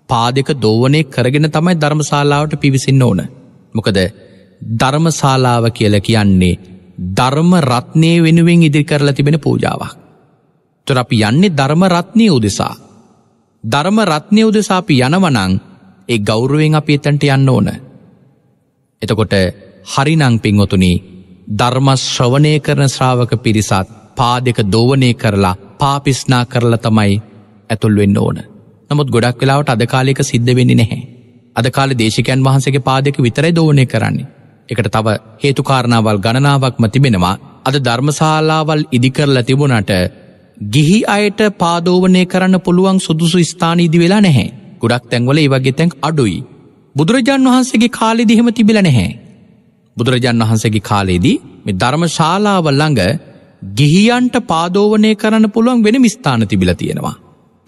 පාදක දෝවනය කරගෙන තමයි ධර්මශාලාවට පිවිසින්න ඕන. මොකද ධර්මශාලාව කියල කියන්නේ ධර්ම රත්නය වෙනුවෙන් ඉදිරි කරලා තිබෙන පූජාවක්. තොර අපි යන්නේ ධර්ම රත්නය උදෙසා. ධර්ම රත්නය උදෙසා අපි යනවනං ඒ ගෞරුවෙන් අපි එතැන්ට යන්න ඕන. එතකොට හරිනං පින්ඔතුනි ධර්මශ්‍රවනය කරන ශ්‍රාවක පිරිසත් පාදක දෝවනය කරලා පාපිස්නා කරලා තමයි ඇතුල් වෙන්න ඕන. නමුත් ගොඩක් වෙලාවට අදකාලෙක සිද්ධ වෙන්නේ නැහැ. අද කාල දේශකයන් වහන්සගේ පාදක විතරයි දෝනය කරන්නේ. එකට තව හේතුකාරණාවල් ගණනාවක්ම තිබෙනවා අද ධර්මශාලාවල් ඉදිකරලා තිබුණට ගිහි අයට පාදෝවනය කරන්න පුළුවන් සුදුසු ස්ථාන ඉදි වෙලා නැහැ ගොඩක් තැන්වල ඒ වගේ තැන් අඩුයි. බුදුරජාන් වහන්සේගේ කාලෙදිහෙම තිබිල නැහැ. බුදුරජාන් වහන්සේගේ කාලේදී මේ ධර්මශාලාව ළඟ ගිහියන්ට පාදෝවනය කරන්න පුළුවන් වෙන මිස්ථාන තිබිල තියෙනවා.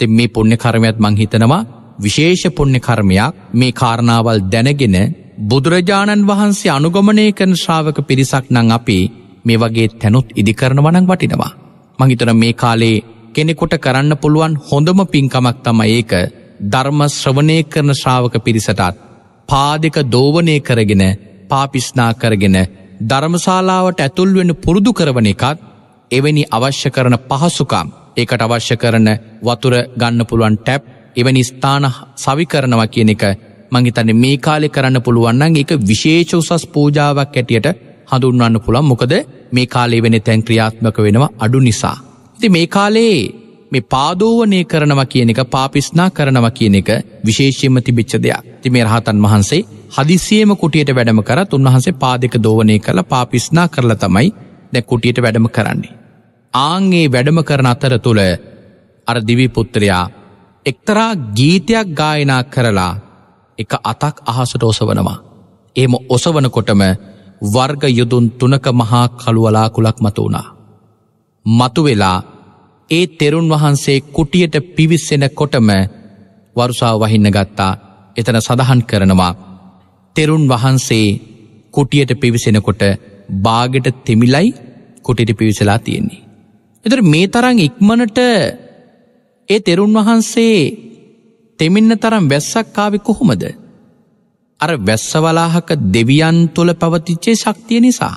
තෙ මේ පුුණ්‍ය කර්මයත් මංහිතනවා විශේෂ පුුණ්‍ය කර්මයක් මේ කාරණාවල් දැනගෙන බුදුරජාණන් වහන්සේ අනුගමනය කරන ශ්‍රාවක පිරිසක් නං අපි මේ වගේ තැනුත් ඉදිකරන වනං වටිනවා. මහිතර මේ කාලේ කෙනෙකොට කරන්න පුළුවන් හොඳම පින්කමක් තම ඒක ධර්ම ශ්‍රවණය කරන ශ්‍රාවක පිරිසටත් පාදක දෝවනය කරගෙන පාපිස්නා කරගෙන ධර්මශාලාවට ඇතුල්වෙන පුරුදු කරවන එකත් එවැනි අවශ්‍ය කරන පහසුකම් ඒකට අවශ්‍ය කරන වතුර ගන්න පුළුවන් ටැප් එවැනි ස්ථාන සවි කරනවා කියන එක මංහිතන්න මේ කාලෙ කරන්න පුළුවන්න එක විශේෂ උසස් පූජාවක් ඇටියට හඳුන්වන්න පුළන් මොකද මේ කාලේ වෙන තැන් ක්‍රියාත්මක වෙනවා අඩු නිසා. ඉති මේ කාලේ මේ පාදෝවනය කරනවා කියන එක පාපිස්නා කරනවා කියන එක විශේෂයෙන්ම තිබිච්ච දෙයක් ති මේ රහතන් වහන්සේ හදිසියම කුටියට වැඩම කරත් උන්වහන්සේ පාදක දෝවනය කළ පාපිස්නා කරලා තමයි දැ කුටියට වැඩම කරන්නේ. ආංගේ වැඩම කරන අතර තුළ අර දිවිපුත්‍රයා එක්තරා ගීතයක් ගායනා කරලා එක අතක් අහසට ඔසවනවා. එම ඔසවනකොටම වර්ග යුදුන් තුනක මහා කළුවලාකුලක් මතු වුණා. මතු වෙලා ඒ තෙරුන් වහන්සේ කුටියට පිවිස්සෙන කොටම වරුසාාව වහින්න ගත්තා එතන සඳහන් කරනවා. තෙරුන් වහන්සේ කුටියට පිවිසෙනකොට බාගෙට තෙමිලයි කුටිට පිවිසලා තියෙන්නේ. එතර මේ තරං ඉක්මනට ඒ තෙරුන් වහන්සේ තෙමින්න තරම් වැස්සක්කාවෙ කොහොමද. අර වැස්සවලාහක දෙවියන් තුළ පවතිච්චේ ශක්තිය නිසා.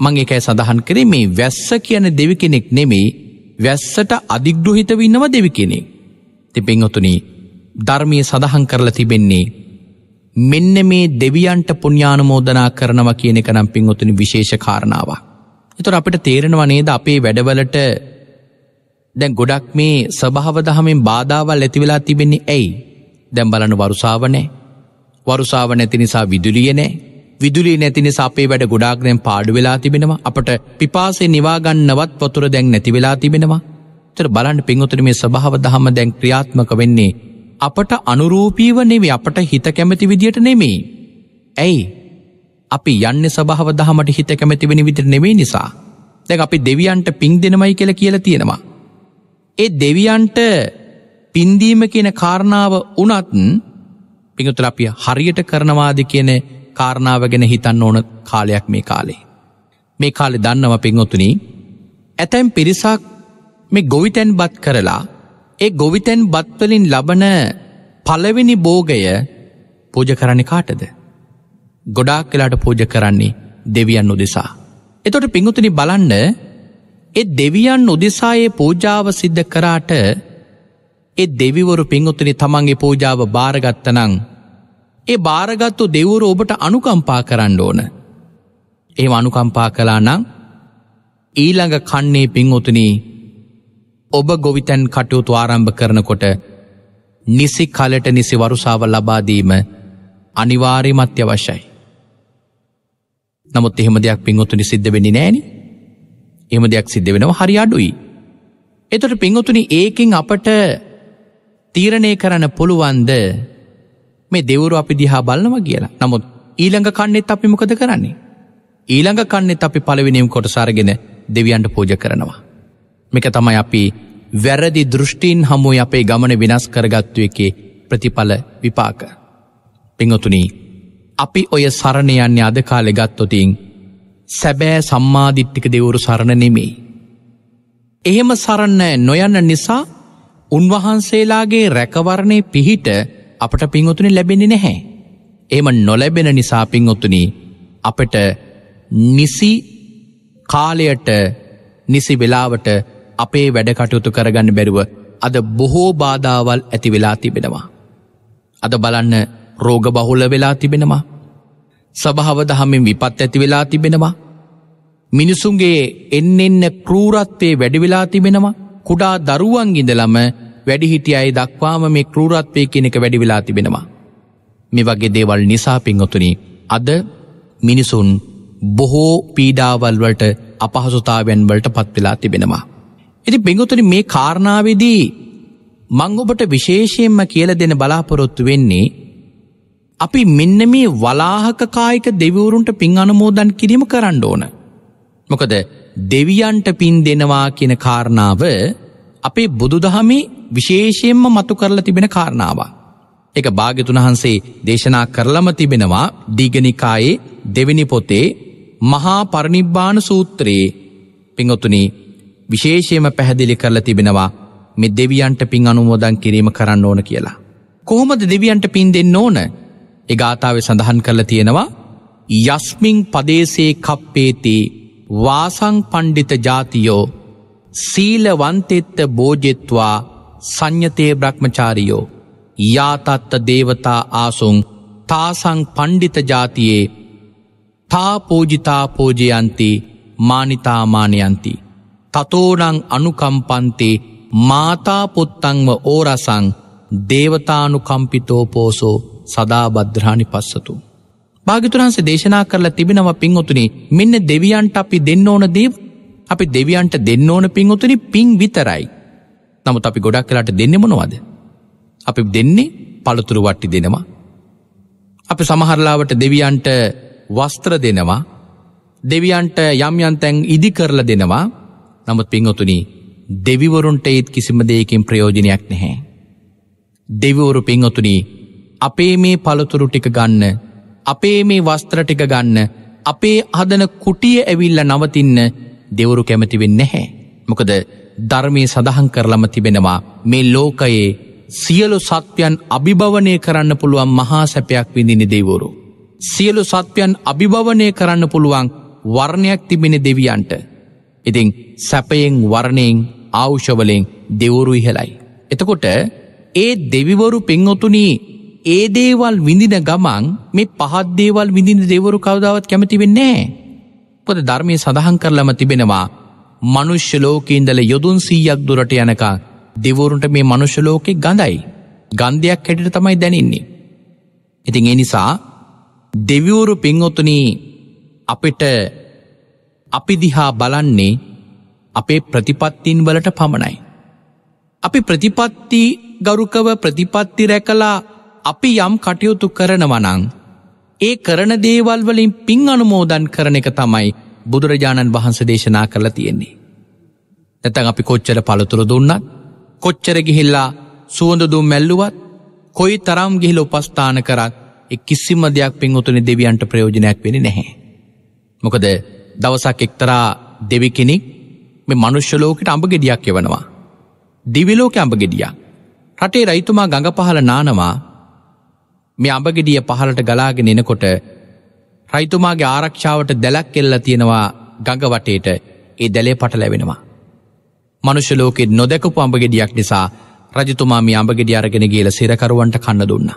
මං එකයි සඳහන් කරේ මේ වැස්ස කියන දෙවි කෙනෙක් නෙමෙයි වැස්සට අධිග්‍රහිත වින්නව දෙවි කෙනෙක්. තිපෙන්ඔතුනි ධර්මය සඳහන් කරලා තිබෙන්නේ. මෙන්න මේ දෙවියන්ට පුුණ්‍යානමෝදනා කරනවා කියන එක නම් පින්ඔතුනි විශේෂ කාරණාවක්. එතුර අපිට තේරෙනවා නේද අපේ වැඩවලට දැන් ගොඩක් මේ සභාව දහමෙන් බාධාවල් ඇතිවෙලා තිබෙන්නේ ඇයි? දැම් බලන වරුසාාවනෑ වරුසාාව නැති නිසා විදුලිය නෑ. විදුලි නැතිනි අපේ වැඩ ගොඩාක්නයෙන් පාඩු වෙලා තිබෙනවා. අපට පිපාසේ නිවාගන්නවත් පොතුර දැන් නැති වෙලා තිබෙනවා. තර බලන්න පිංහතුර මේ සභාව දහම දැන් ක්‍රියාත්මක වෙන්නේ අපට අනුරූපීව නෙවේ අපට හිත කැමති විදියට නෙමේ ඇයි? අපි යන්න සභාව දහමට හිත කැමති වෙන විදිර නෙවේ නිසා. දැ අපි දෙවියන්ට පින් දෙනමයි කියල කියල තියෙනවා. ඒ දෙවියන්ට පින්දීම කියන කාරණාව උනත්න් පිඟතුර අපිය හරියට කරනවාද කියන කාරණාව ගැන හිතන්න ඕන කාලයක් මේ කාලේ. මේ කාලෙ දන්නව පින්ඔතුනි ඇතැම් පිරිසක් මේ ගොවිතැන් බත් කරලා ඒ ගොවිතැන් බත්වලින් ලබන පලවෙනි බෝගය පූජ කරන්න කාටද. ගොඩාක් කලාට පූජ කරන්නේ දෙවියන් උදෙසා. එතොට පිංහතුනි බලන්න එ දෙවියන් උදෙසායේ පූජාව සිද්ධ කරාට එ දෙවිවරු පිංහතුනි තමන්ගේ පූජාව භාරගත්තනං ඒ භාරගත්තු දෙවුරු ඔබට අනුකම්පා කරන්න ඕන. ඒ අනුකම්පා කලා නං ඊළඟ කන්නේ පින්ඔතුනී ඔබ ගොවිතැන් කටයුතු ආරම්භ කරනකොට නිසි කලට නිසි වරුසාව ලබාදීම අනිවාර්යමත්‍ය අවශ්‍යයි. නමුත් එහෙම දෙයක් පින්ඔතුනි සිද්ධ වෙනි නෑනි එම දෙයක් සිද්ධ වෙනවා හරි අඩුයි. එතට පින්ඔතුනි ඒකින් අපට තීරණය කරන්න පුළුවන්ද මේ දෙවරු අපි දිහා බලනව කියලා නමුත් ඊළඟ කන්නෙත් අපි මොකද කරන්නේ. ඊළඟ කන්නෙත් අපි පලවිනිම් කොට සරගෙන දෙවියන්ට පූජ කරනවා. මේක තමයි අපි වැරදි දෘෂ්ටීන් හමුව අපේ ගමන වෙනස් කරගත්තු එකේ ප්‍රතිඵල විපාක. පිංහතුනී අපි ඔය සරණයන්නේ අද කාලෙ ගත්තොතින් සැබෑ සම්මාධිට්ටික දෙවරු සරණ නෙමෙයි. එහෙම සරන්න නොයන්න නිසා උන්වහන්සේලාගේ රැකවරණය පිහිට අපට පින්ඔතුනි ලැබෙන්නේ නැහැ. එම නොලැබෙන නිසා පින්ඔතුනි අපට නිසි කාලයට නිසි වෙලාවට අපේ වැඩකටයුතු කරගන්න බැරුව අද බොහෝ බාධාවල් ඇති වෙලා තිබෙනවා. අද බලන්න රෝග බහුල වෙලා තිබෙනවා. සභාව දහමෙන් විපත් ඇති වෙලා තිබෙනවා. මිනිසුන්ගේ එන්න එන්න කරූරත්වයේ වැඩිවෙලා තිබෙනවා කුඩා දරුවන්ගිඳලම වැඩිහිටිය අයි දක්වාම මේ කෘරත්වය කෙනෙක වැඩි වෙලා තිබෙනවා. මේ වගේ දේවල් නිසා පින්ඔතුනි අද මිනිසුන් බොහෝ පීඩාවල්වලට අපහසුතාවයන් වලට පත්වෙලා තිබෙනවා. ඉති පිංගොතුනි මේ කාරණාවේදී මංගොබට විශේෂයෙන්ම කියල දෙන බලාපොරොත්තු වෙන්නේ අපි මෙන්න මේ වලාහක කායික දෙවවරුන්ට පින් අනමෝදන් කිරීම කරන්න ඕන. මොකද දෙවියන්ට පින් දෙනවා කියන කාරණාව අපේ බුදුදහමේ විශේෂයෙන්ම මතු කරලා තිබෙන කාරණාව. එක භාගතුන් වහන්සේ දේශනා කරලම තිබෙනවා දීගනිකායේ දෙවිනි පොතේ මහා පරණිබ්බාන සූත්‍රයේ පිංඔතුනි විශේෂයම පැහැදිලි කරලා තිබෙනවා මෙ දෙවියන්ට පින් අනුමෝදන් කිරීම කරන්න ඕන කියලා. කොහොමද දෙවියන්ට පින් දෙන්න ඕන එගාථාව සඳහන් කරලා තියෙනවා යස්මිං පදේසේ කප්පේති වාසං පණ්ඩිත ජාතියෝ සීලවන්තෙත්ත බෝජෙත්වා සංඥතේ බ්‍රහ්මචාරියෝ යාතත්ත දේවතා ආසුන් තාසං පණ්ඩිත ජාතියේ තා පෝජිතා පෝජයන්ති මානිතාමානයන්ති තතෝනං අනුකම්පන්තේ මාතාපොත්තංව ඕරසං දේවතානුකම්පිතෝ පෝසෝ සදාබද්‍රාණි පස්සතු. භාගිතුරන්සේ දේශනා කරලා තිබෙනව පින්ඔතුනි මෙන්න දෙවියන්ට අපි දෙන්න ඕන දේව අපි දෙවියන්ට දෙන්න ඕන පින්ඔතුනි පින් විතරයි. නමුත් අපි ගොඩක් කලාට දෙන්නෙමනොවද. අපි දෙන්නේ පළතුරු වට්ටි දෙනවා. අපි සමහරලාවට දෙවියන්ට වස්ත්‍ර දෙනවා දෙවියන්ට යම් යන්තැන් ඉදි කරලා දෙනවා නමුත් පින්ඔතුනි දෙවිවරුන්ට ඒත් කිසිම දෙයකින් ප්‍රයෝජනයක් නැහැ. දෙවිවරු පින්ඔතුනි අපේ මේ පළතුරු ටික ගන්න අපේ මේ වස්ත්‍ර ටික ගන්න අපේ හදන කුටිය ඇවිල්ල නවතින්න දෙවරු කැමතිවෙන්න නැහැ. මොකද ධර්මය සඳහන් කරලම තිබෙනවා මේ ලෝකයේ සියලු සත්‍යයන් අභිභවනය කරන්න පුළුවන් මහා සැපයක් විඳින දෙවරු. සියලු සත්‍යයන් අභිභවනය කරන්න පුළුවන් වර්ණයක් තිබෙන දෙවියන්ට. ඉතිං සැපයෙන් වර්ණයෙන් ආවුෂවලෙන් දෙවරු ඉහලයි. එතකොට ඒ දෙවිවරු පෙන්ඔතුනී ඒ දේවල් විඳින ගමන් මේ පහත් දේවල් විඳින දෙවරු කවදාවත් කැමති වෙන්නේ. පොද ධර්මය සඳහන් කරලම තිබෙනවා මනුෂ්‍ය ලෝකීන්දල යොදුන් සීයක් දුරට යනකා දෙවරුන්ට මේ මනුෂ්‍යලෝකෙ ගඳයි. ගන්ධයක් හැටිට තමයි දැනින්නේ. ඉතින් එනිසා දෙවිවරු පින්ඔතුනී අපිට අපි දිහා බලන්නේ අපේ ප්‍රතිපත්තින් වලට පමණයි. අපි ප්‍රතිපත්ති ගරුකව ප්‍රතිපත්ති රැකලා අපි යම් කටයුතු කරනවනං. ඒ කරන දේවල් වලින් පින් අනුමෝදන් කරන එක තමයි බුදුරජාණන් වහන්ස දේශනා කරලා තියෙන්නේ. නැතැන් අපි කොච්චර පළතුර දුන්නත් කොච්චර ගිහිල්ලා සුවඳදුම් මැල්ලුවත් කොයි තරම් ගිහිල උපස්ථාන කරත් එක් කිසිම දෙයක් පින් උතුනි දෙවියන්ට ප්‍රයෝජනයක් වෙන නැහැ. මොකද දවසක් එක්තරා දෙවි කෙනෙක් මේ මනුෂ්‍යලෝකට අඹ ගෙඩියක් එවනවා. දිවිලෝක අඹ ගෙඩියක්. රටේ රයිතුමා ගඟ පහල නානවා මේ අඹගෙඩිය පහලට ගලාගෙන එනකොට රයිතුමාගේ ආරක්ෂාවට දැලක් කෙල්ල තියෙනවා ගඟ වටේට ඒ දැලේ පට ලැබෙනවා. මනුෂ්‍යලෝකෙ නොදැකපු අඹගෙඩියක් නිසා රජතුමා මේ අඹගෙඩි අරගෙන ගේල සිරකරුවන්ට කන්න දුන්න.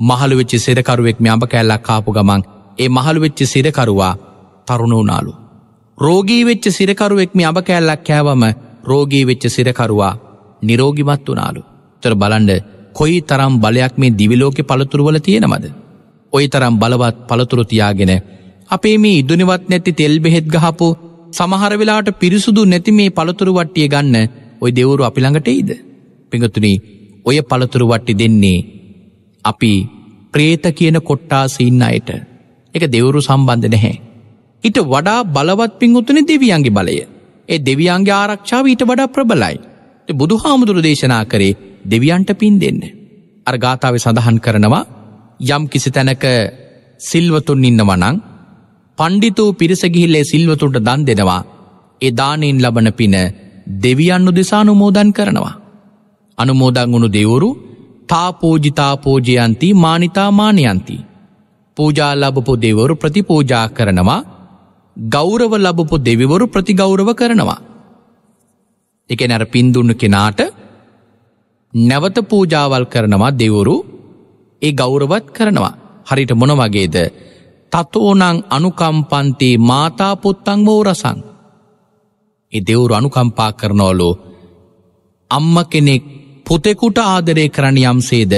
මහළු වෙච්චි සිරකරුවෙක් මේ අඹ කැල්ලක් කාපු ගමන් ඒ මහළු වෙච්චි සිරකරුවා තරුණ වනාලු. රෝගී වෙච්ච සිරකරුවෙක් මේ අඹ කැල්ලක් කෑවම රෝගී වෙච්ච සිරකරුවා නිරෝගිමත් වනාලු. තොර බලන්ඩ කොයි තරම් බලයක් මේ දිවිලෝක පළතුරුවල තියෙනමද. ඔයි තරම් බලවත් පළතුරුතියාගෙන අපේ මේ ඉදුනිවත් නැති තෙල් බෙහෙත් ගහපු සමහර වෙලාට පිරිසුදු නැති මේ පළතුරු වට්ටිය ගන්න ඔය දෙවරු අපි ළඟට ඉද. පිඟතුනි ඔය පළතුරු වට්ටි දෙන්නේ අපි ප්‍රේත කියන කොට්ටාස ඉන්න අයට එක දෙවරු සම්බන්ධ නැහැ. ඊට වඩා බලවත් පින්ගුතුන දෙවියන්ගේ බලය. ඒ දෙවියන්ගේ ආරක්ෂාව ඊට වඩා ප්‍රබලයි. බුදු හාමුදුරු දේශනා කරේ දෙවියන්ට පින් දෙන්න. අර ගාථාව සඳහන් කරනවා යම් කිසි තැනක සිල්වතුන් ඉන්නවනං පණ්ඩිතූ පිරිසගිහිල්ලේ සිල්වතුන්ට දන් දෙනවා ඒ දානයෙන් ලබන පින දෙවියන්නු දෙසානුමෝදන් කරනවා. අනුමෝදං වුණු දෙවරු තාපෝජිතාපෝජයන්ති මානිතා මානයන්ති. පූජා ලබපු දෙවරු ප්‍රතිපූජා කරනවා ගෞරව ලබපු දෙවිවරු ප්‍රතිගෞරව කරනවා. එක නැර පින්දුන්න කෙනාට නැවත පූජාවල් කරනවා දෙවරු ඒ ගෞරවත් කරනවා. හරිට මොනවගේද තතෝනං අනුකම්පන්තේ මාතාපොත්තං වෝරසං. එ දෙවුරු අනුකම්පා කරනවලු අම්ම කෙනෙක් පුතෙකුට ආදරය කරන යම්සේද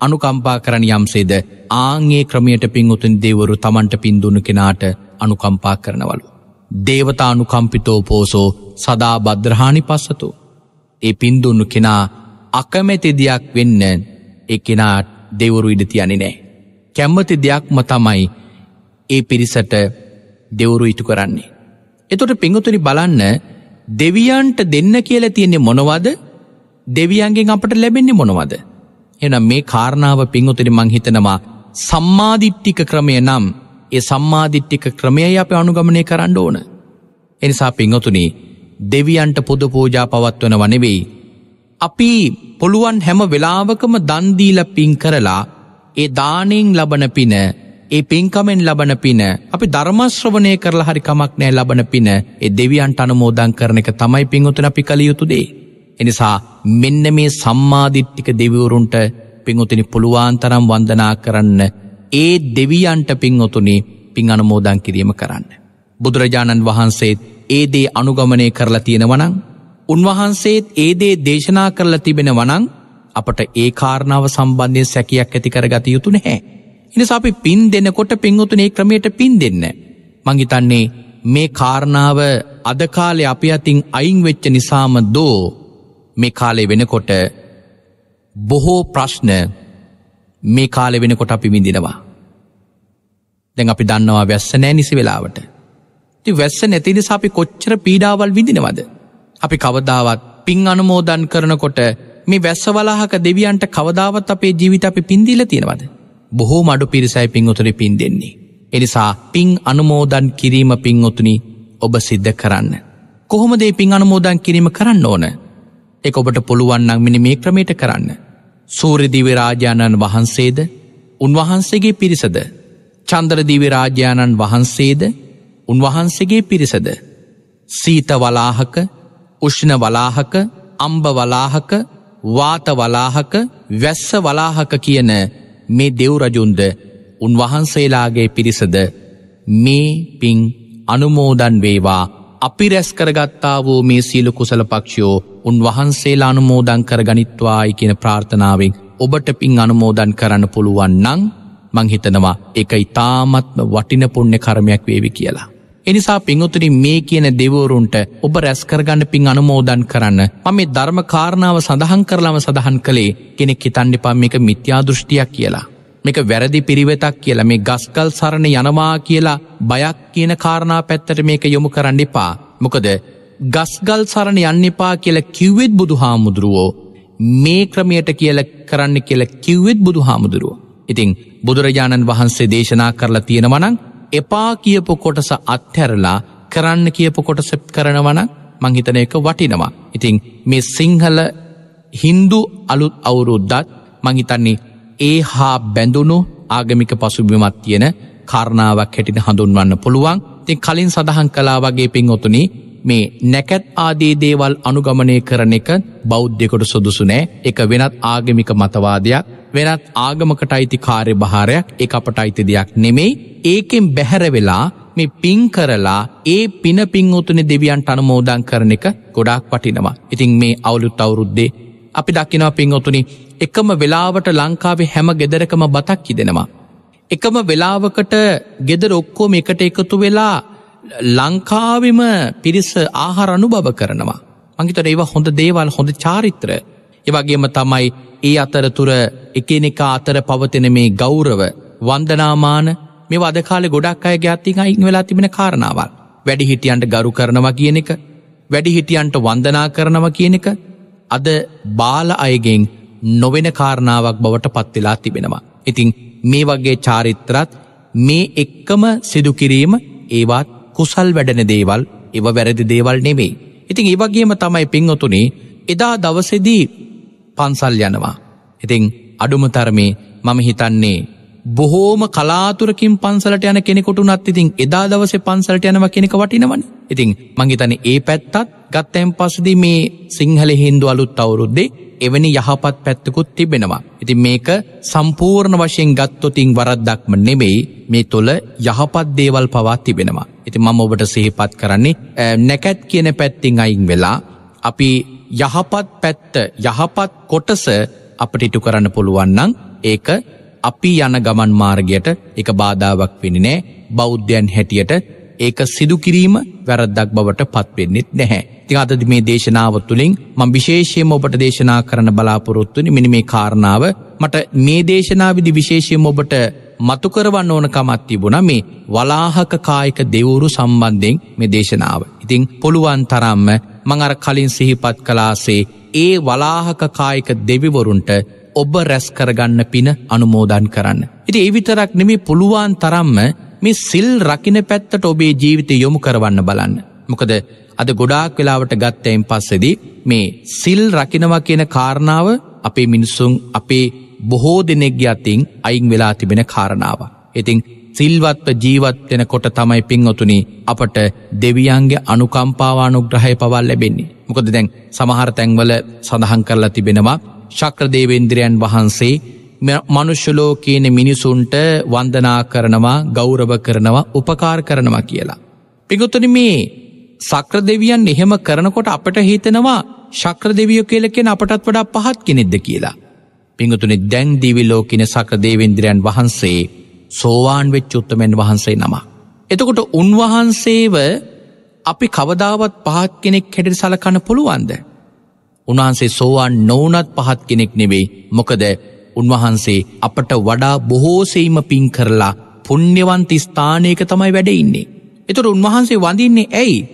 අනුකම්පා කරන යම්සේද ආංගේ ක්‍රමයට පින්උතුන් දෙවරු තමන්ට පින්දුුණු කෙනාට අනුකම්පා කරනවලු. දේවතා අනුකම්පිතෝ පෝසෝ සදා බද්‍රහානි පස්සතු. ඒ පින්දුන්නු කෙනා අකමැති දෙයක් වෙන්න එ කෙනාට දෙවරු ඉඩතියනෙ නෑ. කැම්මති දෙයක්ම තමයි ඒ පිරිසට දෙවරු ඉටු කරන්නේ. එතොට පිංගුතුනි බලන්න දෙවියන්ට දෙන්න කියලා තියෙන්නේ මොනවද දෙවියන්ගෙන් අපට ලැබෙන්නේ මොනවද. එන මේ කාරණාව පිංහොතට මංහිතනවා සම්මාධිට්ටික ක්‍රමය නම් ඒ සම්මාධිට්ටික ක්‍රමයයි අප අනුගමනය කරන්න ඕන. එනිසා පිංහොතුනි දෙවියන්ට පුද පූජා පවත්වන වනෙවෙයි. අපි පුළුවන් හැම වෙලාවකම දන්දීල පින් කරලා ඒ දානෙන් ලබන පින ඒ පින්කමෙන් ලබන පින අපි ධර්මශ්‍රවනය කරලා හරිකමක් නෑ ලබන පින ඒ දෙවියන්ට අනමෝදං කරන එක තමයි පින්වතුන අපි කළ යුතුදේ. එනිසා මෙන්න මේ සම්මාධිට්ටික දෙවිවරුන්ට පිංඋතිනි පුළුවන්තරම් වන්දනා කරන්න ඒ දෙවියන්ට පින්ඔතුනි පින් අනමෝදං කිරීම කරන්න. බුදුරජාණන් වහන්සේත් ඒ දේ අනුගමනය කරලා තියෙනවනං උන්වහන්සේත් ඒ දේ දේශනා කරලා තිබෙන වනං අපට ඒ කාරණාව සම්බන්ධය සැකයක් ඇති කරගත යුතු නැහැ. එනිසා අපි පින් දෙනකොට පින්වතුනේ ක්‍රමයට පින් දෙන්න. මංහිතන්නේ මේ කාරණාව අදකාලෙ අපි අතින් අයින් වෙච්ච නිසාම දෝ මේ කාලෙ වෙනකොට බොහෝ ප්‍රශ්න මේ කාලෙ වෙනකොට අපි විඳිනවා. දැන් අපි දන්නවා වැස්ස නෑ නිසි වෙලාවට. ති වැස්ස නැතිනිස අපි කොච්චර පීඩාවල් විඳිනවද. අපි කවදාවත් පින් අනුමෝදන් කරනකොට මේ වැස්ස වලාහක දෙවියන්ට කවදාවත් අපේ ජීවිත අපි පින්දිල තියෙනවද. බොහෝ මඩු පිරිසයි පින්ඔතුනි පින් දෙන්නේ. එනිසා පින් අනුමෝදන් කිරීම පින්ඔතුනි ඔබ සිද්ධ කරන්න. කොහොමදේ පින් අනුමෝදන් කිරීම කරන්න ඕන. එක ඔබට පුළුවන්නක් මිනි මේ ක්‍රමයට කරන්න. සූරදිවිරාජාණන් වහන්සේද උන්වහන්සේගේ පිරිසද. චන්ද්‍රදිවිරාජාණන් වහන්සේද උන්වහන්සේගේ පිරිසද. සීත වලාහක උෂ්ණ වලාහක අම්බ වලාහක වාත වලාහක වැස්ස වලාහක කියන මේ දෙව්රජුන්ද උන්වහන්සේලාගේ පිරිසද මේ පින් අනුමෝදන් වේවා අපි රැස් කරගත්තා වූ මේ සීල කුසල පක්ෂයෝ උන්වහන්සේලා අනුමෝදන් කර ගනිත්වායි කියන ප්‍රාර්ථනාවෙන් ඔබට පින් අනුමෝදන් කරන්න පුළුවන් නං මංහිතනවා එක ඉතාමත්ම වටින පුුණ්‍ය කරමයක් වේවි කියලා. එනිසා පිංහතුරින් මේ කියන දෙවරුන්ට ඔබ රැස්කරගන්න පින් අනුමෝදන් කරන්න මම මේ ධර්ම කාරණාව සඳහන් කරලම සඳහන් කළේ කෙනෙක් හිතන්ඩි පම් එක මිත්‍යාදෘෂ්ටියක් කියලා. මේක වැරදි පිරිවෙතක් කියලා මේ ගස්කල් සරණ යනවා කියලා බයක් කියන කාරණා පැත්තට මේක යොමු කරන්න එපා. මොකද ගස්ගල් සරණ යන්න එපා කියලා කිව්වෙත් බුදු හාමුදුරුවෝ මේ ක්‍රමයට කියල කරන්න කියල කිව්වෙත් බුදු හාමුදුරුව. ඉතිං බුදුරජාණන් වහන්සේ දේශනා කරලා තියෙනවනං එපා කියපු කොටස අත්හැරලා කරන්න කියපු කොටස කරනවන මංහිතන එක වටිනවා. ඉතිං මේ සිංහල හින්දු අලුත් අවුරුද්දත් මංහිතන්නේ ඒ හා බැඳුණු ආගමික පසුබිමත් තියෙන කාරණාවක් හැටිට හඳුන්වන්න පුළුවන් ති කලින් සඳහන් කලා වගේ පින් ඔතුනි මේ නැකැත් ආදී දේවල් අනුගමනය කරන එක බෞද්ධකොට සුදුසුනෑ එක වෙනත් ආගමික මතවාදයක් වෙනත් ආගමකට අයිති කාර්ය භාරයක් එක අපට අයිති දෙයක් නෙමෙයි ඒකෙන් බැහැර වෙලා මේ පින් කරලා ඒ පින පින් උතුන දෙවියන්ට අනමෝදන් කරන එක ගොඩක් පටිනවා. ඉතින් මේ අවුලුත් අවුරුද්දේ අපි දකිනවා පින් ඔතුනි එකම වෙලාවට ලංකාවේ හැම ගෙදරකම බතක් කිදෙනවා. එකම වෙලාවකට ගෙදර ඔක්කෝම එකට එකතු වෙලා ලංකාවිම පිරිස ආහාර අනුභව කරනවා. මංගිතට ඒව හොඳ දේවල් හොඳ චාරිත්‍ර. ඒවගේම තමයි ඒ අතරතුර එකනෙක අතර පවතින මේ ගෞරව වන්දනාමාන මේ වදකාල ගොඩක් අය ගැත්තික ඉං වෙලා තිබෙන කාරණාවල්. වැඩිහිටියන්ට ගරු කරනවා කියන එක වැඩිහිටියන්ට වන්දනා කරනවා කියන එක අද බාල අයගෙන් නොවෙන කාරණාවක් බවට පත්වෙලා තිබෙනවා. ඉතිං මේ වගේ චාරිත්‍රත් මේ එක්කම සිදුකිරීම ඒවත් කුසල් වැඩන දේවල් එව වැරදි දේවල් නෙවෙයි. ඉතිං ඒවගේම තමයි පින්ඔතුනේ එදා දවසෙදී පන්සල් යනවා. ඉතිං අඩුමතරමේ මම හිතන්නේ බොහෝම කලාතුරකින් පන්සලට යන කෙනෙකුට නත් ඉතින් එදා දවස පන්සලට යනව කෙනෙක වටිනවන. ඉතින් මංහිතන ඒ පැත්තත් ගත්තැම් පසුදි මේ සිංහල හින්දු අලුත් අවුරුද්දේ එවැනි යහපත් පැත්තකුත් තිබෙනවා. ඉතින් මේක සම්පූර්ණ වශයෙන් ගත්තොතින් වරද්දක්ම නෙමෙයි මේ තුළ යහපත් දේවල් පවා තිබෙනවා. ඉති මම ඔබට සිහිපත් කරන්නේ නැකැත් කියන පැත්තිං අයින් වෙලා අපි යහපත් පැත්ත යහපත් කොටස අපට ඉටු කරන්න පුළුවන්නන් ඒක අපි යන ගමන් මාර්ගයට එක බාධාවක් වෙනි නෑ බෞද්ධයන් හැටියට ඒක සිදුකිරීම වැරද්දක් බවට පත්වෙන්නෙත් නැහැ. ති අතද මේ දේශනාව තුළින් ම විශේෂයම ඔබට දේශනා කරන බලාපොරොත්තුනි මිනි මේ කාරණාව මට මේ දේශනාවිදි විශේෂයම ඔබට මතුකරවන්න ඕන කමත් තිබුණ මේ වලාහක කායික දෙවුරු සම්බන්ධයෙන් මේ දේශනාව. ඉතිං පුළුවන් තරම්ම මං අර කලින් සිහිපත් කලාසේ ඒ වලාහක කායික දෙවිවරුන්ට ඔබ රැස් කරගන්න පින අනුමෝදන් කරන්න. ඉති ඒවිතරක් නෙමේ පුළුවන් තරම්ම මේ සිල් රකින පැත්තට ඔබේ ජීවිතය යොමු කරවන්න බලන්න. මොකද අද ගොඩාක් වෙලාවට ගත්තයින් පස්සෙදී මේ සිල් රකිනවා කියන කාරණාව අපේ මිනිස්සුන් අපේ බොහෝ දෙනෙක්ගේ අතින් අයින් වෙලා තිබෙන කාරණාව. ඉතිං සිල්වත්ව ජීවත්වෙන කොට තමයි පින්ඔතුනි අපට දෙවියන්ගේ අනුකම්පාවානුග්‍රහය පවල් ලැබෙන්නේ. මොකද දැන් සමහර තැන්වල සඳහන් කරලා තිබෙනවා ශක්‍රදේවේන්ද්‍රයන් වහන්සේ මනුෂ්‍යලෝ කියන මිනිසුන්ට වන්දනා කරනවා ගෞරව කරනවා උපකාර කරනවා කියලා. පිගොතුන මේ සක්‍ර දෙවියන් එහෙම කරනකොට අපට හිතනවා ශක්‍ර දෙවියෝ කියලකෙන අපටත් වඩා පහත් කෙනෙක්ද කියලා. පිංගතුනි දැන් දිවිලෝකින සක්‍ර දේවේන්ද්‍රයන් වහන්සේ සෝවාන් වෙච් උත්තමෙන් වහන්සේ නම. එතකොට උන්වහන්සේව අපි කවදාවත් පහත් කෙනෙක් හැටිට සලකන්න පුළුවන්ද. උන්වහන්සේ සෝවාන් නොවනත් පහත් කෙනෙක් නෙවෙයි මොකද උන්වහන්සේ අපට වඩා බොහෝසෙයිම පින් කරලා පුුණ්‍යවන්ති ස්ථානයක තමයි වැඩ ඉන්නේ. එතුට උන්වහන්සේ වඳින්නේ ඇයි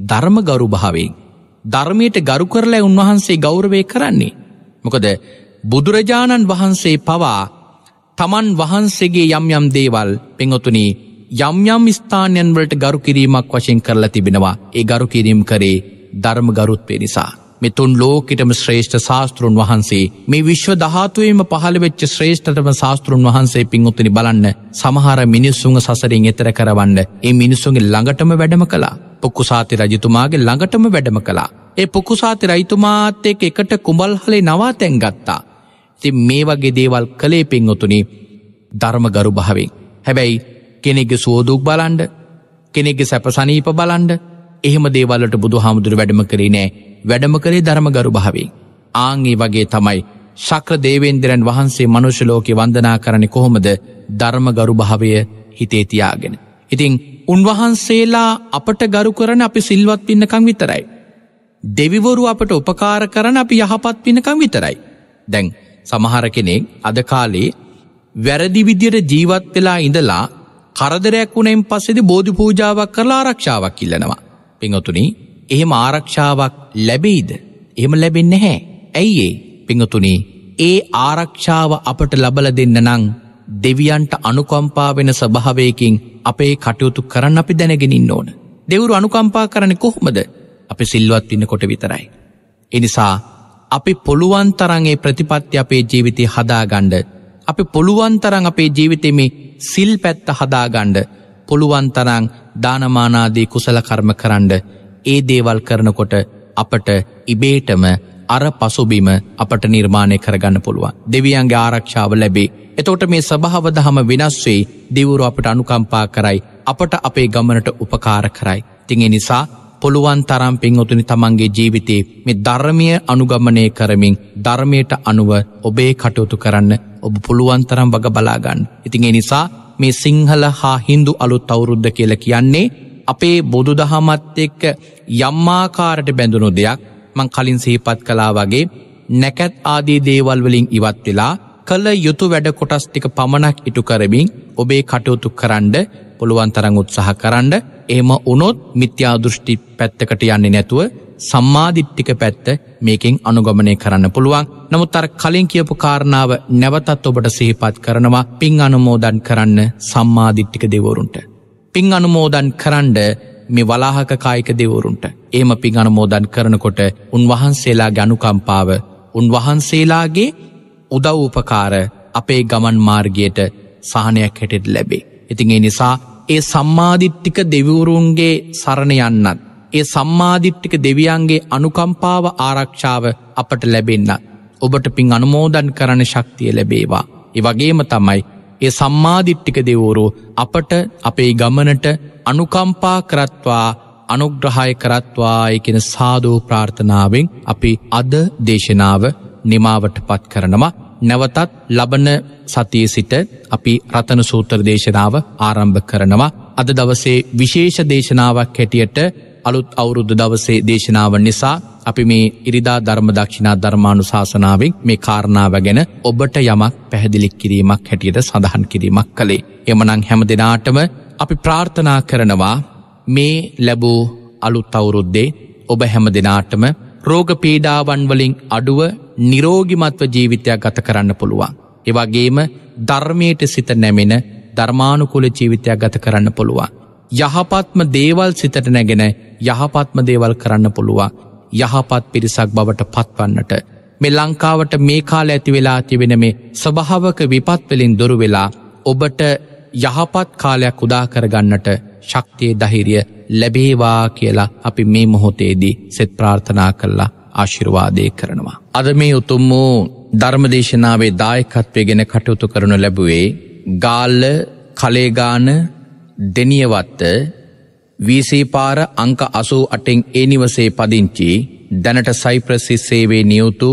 ධර්ම ගරු භාවෙන්. ධර්මයට ගරු කරලා උන්වහන්සේ ගෞරවය කරන්නේ. මොකද බුදුරජාණන් වහන්සේ පවා තමන් වහන්සේගේ යම් යම් දේවල් පෙංඔතුනී යම් යම් ස්ථානයන් වලට ගරු කිරීමක් වශයෙන් කරලා තිබෙනවා. ඒ ගරු කිරීම් කරේ ධර්ම ගරුත්වය නිසා. මෙතුන් ලෝකෙටම ශ්‍රේෂ්ඨ ශාස්තෘන් වහන්සේ මේ විශ්ව දහතුවේම පහළ වෙච්ච ශ්‍රේෂ්ඨතම ශාස්තෘන් වහන්සේ පින්උත්තනි බලන්න. සමහර මිනිස්සුන්ගේ සසරින් එතර කරවන්න. ඒ මිනිස්සුන්ගේ ළඟටම වැඩම කළා. පොක්කුසාති රජතුමාගේ ළඟටම වැඩම කළා. ඒ පොකුසාති රයිතුමාත් එක් එකට කුඹල්හලේ නවා තැන් ගත්තා. ති මේ වගේ දේවල් කළේ පින්ඔතුනි ධර්ම ගරු භාවෙන් හැබැයි කෙනෙක්ගේ සුවදුක් බලන්ඩ කෙනෙක්ගේ සැපසනීප බලන්ඩ එහෙම දේවල්ලට බුදු හාමුදුර වැඩම කරේ නෑ වැඩම කරේ ධර්මගරු භාවෙන්. ආංගේ වගේ තමයි ශක්‍ර දේවේන්දරන් වහන්සේ මනුෂලෝක වන්දනා කරන කොහොමද ධර්මගරු භාවය හිතේතියාගෙන. ඉතිං උන්වහන්සේලා අපට ගරු කරන අපි සිල්වත් පින්නකං විතරයි. දෙවිවරු අපට උපකාර කරන අපි යහපත් පිනකං විතරයි. දැන් සමහර කෙනෙක් අද කාලේ වැරදි විදියට ජීවත් වෙලා ඉඳලා කරදරයක් වුණෙන් පස්සෙදි බෝධි පූජාවක් කරලා ආරක්ෂාවක් ඉල්ලනවා. පිංහතුනි එහෙම ආරක්ෂාවක් ලැබෙයිද. එහෙම ලැබෙන්න හැ. ඇයිඒ පිංහතුනේ ඒ ආරක්ෂාව අපට ලබල දෙන්න නං දෙවියන්ට අනුකම්පා වෙන ස්භාවයකින් අපේ කටයුතු කරන්න අපි දැනගෙනින් ඕන. දෙවරු අනුකම්පා කරන කොහොමද අපි සිල්වත් ඉන්න කොට විතරයි. එනිසා අපි පොළුවන්තරන්ගේ ප්‍රතිපත්ති අපේ ජීවිතය හදාගණ්ඩ අපි පොළුවන්තරන් අපේ ජීවිතෙම සිල් පැත්ත හදාගණ්ඩ පුළුවන්තරං දානමානාදී කුසල කර්ම කරන්න ඒ දේවල් කරනකොට අපට ඉබේටම අර පසුබිම අපට නිර්මාණය කරගන්න පුළුවන්. දෙවියන්ගේ ආරක්ෂාව ලැබේ. එතෝට මේ සභාව දහම වෙනස්වෙයි දෙවුරු අපට අනුකම්පා කරයි අපට අපේ ගමනට උපකාර කරයි. තිංෙ නිසා පුළුවන් තරම් පින්ඔතුනි තමන්ගේ ජීවිතේ මේ ධර්මය අනුගමනය කරමින් ධර්මයට අනුව ඔබේ කටයුතු කරන්න ඔබ පුළුවන් තරම් වග බලාගන්න. ඉතිං නිසා මේ සිංහල හා හින්දු අලුත් අවුරුද්ධ කියල කියන්නේ අපේ බොදු දහමත් එක්ක යම්මාකාරට බැඳුණු දෙයක් මං කලින් සහිපත් කලා වගේ නැකැත් ආදී දේවල් වලින් ඉවත් වෙලා කළ යුතු වැඩ කොටස් ටික පමණක් ඉටු කරමින් ඔබේ කටයුතු කරන්ඩ පුළුවන්තරං උත්සාහ කරන්න එහම උනොත් මිත්‍යාදෘෂ්ටි පැත්තකට යන්නේ නැතුව සම්මාධිට්ටික පැත්ත මේකින් අනුගමනය කරන්න පුළුවන් නමුත් අර කලින් කියපු කාරණාව නැවතත් ඔබට සිහිපත් කරනවා පින් අනුමෝදන් කරන්න සම්මාධිට්ටික දෙවරුන්ට. පින් අනුමෝදන් කරන්ඩ මේ වලාහක කායික දෙවරුන්ට ඒම පින් අනුමෝදන් කරනකොට උන්වහන්සේලා ගනුකම්පාව උන්වහන්සේලාගේ උදව්උපකාර අපේ ගමන් මාර්ගයට සහනයක් හැටෙට ලැබේ. ඉතින් ඒ නිසා ඒ සම්මාධිට්ටික දෙවරුන්ගේ සරණ යන්නත්. ඒ සම්මාධිට්ටික දෙවියන්ගේ අනුකම්පාව ආරක්ෂාව අපට ලැබෙන්න්න. ඔබට පින් අනුමෝදන් කරන ශක්තිය ලැබේවා. ඒ වගේම තමයි ඒ සම්මාධිට්ටික දෙවෝරු අපට අපේ ගමනට අනුකම්පා කරත්වා අනුග්‍රහය කරත්වාය කෙන සාධූ ප්‍රාර්ථනාවෙන් අපි අද දේශනාව නිමාවට පත් කරනවා නැවතත් ලබන සතිය සිට අපි රතන සූත්‍ර දේශනාව ආරම්භ කරනවා අද දවසේ විශේෂ දේශනාවක් හැටියට අලුත් අවුරුද්ධ දවසේ දේශනාව නිසා අපි මේ ඉරිදා ධර්ම දක්ෂිනා ධර්මාණු ශාසනාවෙන් මේ කාරණාව ගැන ඔබට යමක් පැහැදිලික් කිරීමක් හැටියට සඳහන් කිරීමක් කළේ. එමනං හැම දෙනාටම අපි ප්‍රාර්ථනා කරනවා මේ ලැබූ අලුත් අවුරුද්දේ ඔබ හැම දෙනාටම රෝග පීඩාවන් වලින් අඩුව නිරෝගිමත්ව ජීවිතයක් ගත කරන්න පුළුවන්. එවගේම ධර්මයට සිත නැමෙන ධර්මානුකුල ජීවිතයක් ගත කරන්න පුළුවන්. යහපත්ම දේවල් සිතට නැගෙන යහපත්ම දේවල් කරන්න පුළුවන්. යහපත් පිරිසක් බවට පත්වන්නට. මෙ ලංකාවට මේ කාල ඇති වෙලා තිවෙන මේ ස්වභාවක විපත්වලින් දුරු වෙලා ඔබට යහපත් කාලයක් උදා කරගන්නට ශක්තිය දහිරිය ලැබේවා කියලා අපි මේ මොහොතේදී සෙත් ප්‍රාර්ථනා කරලා ආශිර්වාදය කරනවා. අද මේ උතුම් වූ ධර්මදේශනාවේ දායකත්වය ගෙන කටයුතු කරනු ලැබුවේ ගාල්ල කලේගාන දෙනියවත්ත වීසේපාර අංක අසූ අටෙන් ඒ නිවසේ පදිංචි දැනට සයිප්‍රසිස් සේවේ නියුතු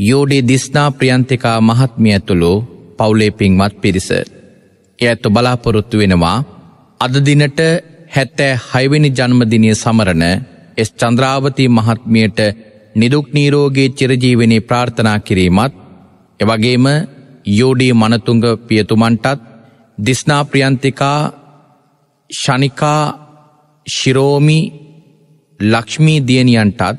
යෝඩේ දිස්නා ප්‍රියන්තිකා මහත්මිය ඇතුළු පවුලේ පින්වත් පිරිස. එය ඇත්තු බලාපොරොත්තු වෙනවා අද දිනට හැත්තෑ හයිවෙනි ජන්මදිනය සමරණ එස් චන්ද්‍රාවතී මහත්මියට නිදුක් නීරෝගේ චිරජීවනී ප්‍රාර්ථනා කිරීමත් එවගේම යෝඩී මනතුංග පියතුමන්ටත් දිස්නා ප්‍රියන්තිකා ෂනිකා ශිරෝමි ලක්ෂ්මී දියනියන්ටත්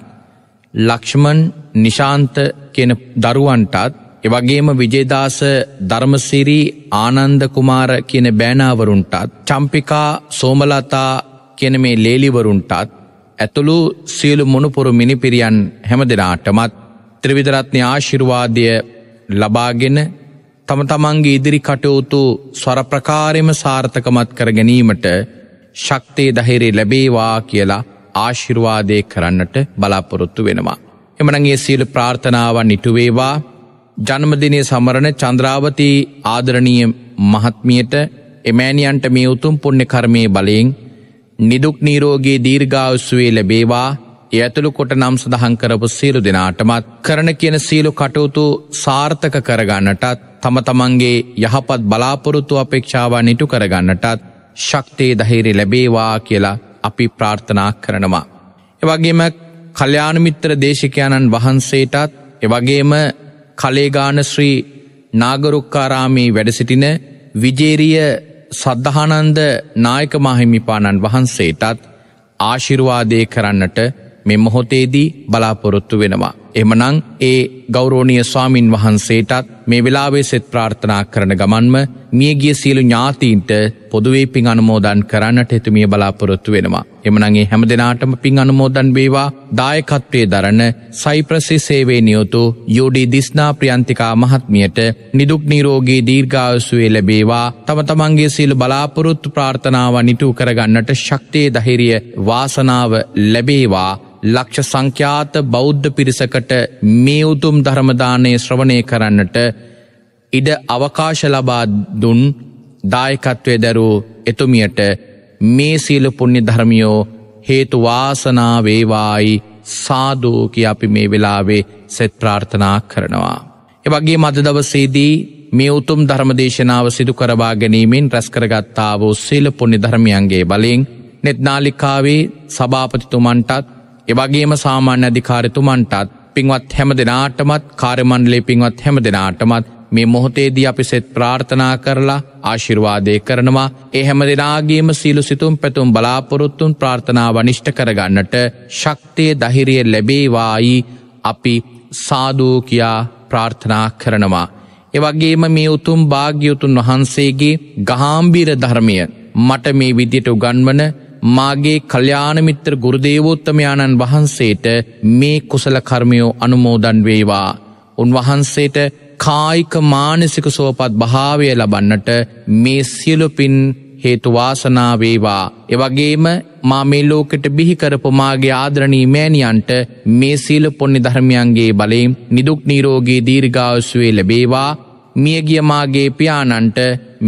ලක්ෂ්මන් නිශාන්ත කියන දරුවන්ටත් එවගේම විජේදාස ධර්මසිරී ආනන්ද කුමාර කියන බෑනාවරුන්ටත් චම්පිකා සෝමලතා කියන මේ ලේලිවරුන්ටත් ඇතුළු සියලු මොනුපුරු මිනිපිරියන් හැම දෙනාටමත් ත්‍රිවිදරත්නය ආශිර්වාදය ලබාගෙන තම තමන්ගේ ඉදිරි කටයුතු ස්වරප්‍රකාරෙම සාර්ථකමත් කර ගැනීමට ශක්තේ දහිරේ ලැබේවා කියලා ආශිර්වාදය කරන්නට බලාපොරොත්තු වෙනවා. එමනගේ සීල ප්‍රාර්ථනාවන් නිටුවේවා ජන්මදිනය සමරණ චන්ද්‍රාවතී ආදරණීය මහත්මියට එමෑනියන්ට මේ උතුම් පුුණ්‍ය කර්මය බලයෙන් නිදුක් නීරෝගේ දීර්ගාවස්වේ ලැබේවා ඒ ඇතුළු කොට නම් සඳහන් කරපු සීලු දෙනාටමත් කරන කියන සීලු කටයුතු සාර්ථක කරගන්නටත් තම තමන්ගේ යහපත් බලාපොරොත්තු අපේක්ෂාවන් නිටු කරගන්නටත් ශක්තිය දහිරි ලැබේවා කියලා අපි ප්‍රාර්ථනා කරනවා. එවගේම කල්්‍යානමිත්‍ර දේශකයාණන් වහන්සේටත් එවගේම කලේගාන ශ්‍රී නාගරුක්කාරාමී වැඩසිටින විජේරිය සද්ධහනන්ද නායක මාහිමිපාණන් වහන්සේටත් ආශිර්වාදය කරන්නට මෙ මොහොතේදී බලාපොරොත්තු වෙනවා. එමනං ඒ ගෞරෝණිය ස්වාමින් වහන්සේටත් මේ වෙලාවේ සෙත් ප්‍රාර්ථනා කරන ගමන්ම මියගිය සියලු ඥාතීන්ට පොදුවේ පින් අනුමෝදන් කරන්නට එතුමිය බලාපොරොත්තු වෙනවා. එමනගේ හැම දෙනාටම පින් අනුමෝදන් වේවා. දායකත්වය දරන සයිප්‍රසි සේවේ නියුතු යෝඩී දිස්නා ප්‍රියන්තිකා මහත්මියට නිදුක් නීරෝගේ දීර්ඝාවසුවේ ලැබේවා. තම තමන්ගේ සියලු බලාපොරොත්තු ප්‍රාර්ථනාව නිටු කරගන්නට ශක්තිය දහිරිය වාසනාව ලැබේවා. ලක්ෂ සංඛ්‍යාත බෞද්ධ පිරිසකට මේ උතුම් ධර්මදානය ශ්‍රවණය කරන්නට ඉඩ අවකාශ ලබා දුන් දායකත්වය දැරූ එතුමියට මේ සීල පුුණ්‍ය ධර්මියෝ හේතු වාසනා වේවායි සාධූකි අපි මේ වෙලාවේ සෙත් ප්‍රාර්ථනා කරනවා. එවගේ මද දවසේදී මේ උතුම් ධර්මදේශනාව සිදු කරවා ගැනීමෙන් රැස්කරගත්තා වූ සීල පුුණි ධර්මියන්ගේ බලින් නෙත්නාලිකාවේ සභාපතිතුමන්ටත් එවගේම සාමාන්‍ය අධිකාරතුමන්ටත් පින්වත් හැම දෙනාටමත් කාර්යමණ්ඩලේ පින්වත් හැම දෙනාටමත් මේ මොහොතේදී අපි සෙත් ප්‍රාර්ථනා කරලා ආශිර්වාදය කරනවා ඒ හැම දෙනාගේම සීලු සිතුම් පැතුම් බලාපොරොත්තුන් ප්‍රාර්ථනා වනිෂ්ට කරගන්නට ශක්තිය දහිරිය ලැබේවායි අපි සාධූ කියා ප්‍රාර්ථනා කරනවා. එවගේම මේ උතුම් භාග්‍යයුතුන් වහන්සේගේ ගහාම්බීර ධර්මය මට මේ විදියට උගන්වන මාගේ කල්්‍යානමිත්‍ර ගුරුදේවෝත්තමයාණන් වහන්සේට මේ කුසල කර්මයෝ අනුමෝදන් වේවා. උන්වහන්සේට කායික මානසික සෝපත් භාවය ලබන්නට මේ සියලුපින් හේතුවාසනාවේවා. එවගේම මා මේ ලෝකට බිහිකරපු මාගේ ආදරණී මෑණියන්ට මේ සීල පොන්නි ධර්මයන්ගේ බලයෙන් නිදුක් නීරෝගේ දීර්ගාවස්වේ ලැබේවා මියගිය මාගේ පියාණන්ට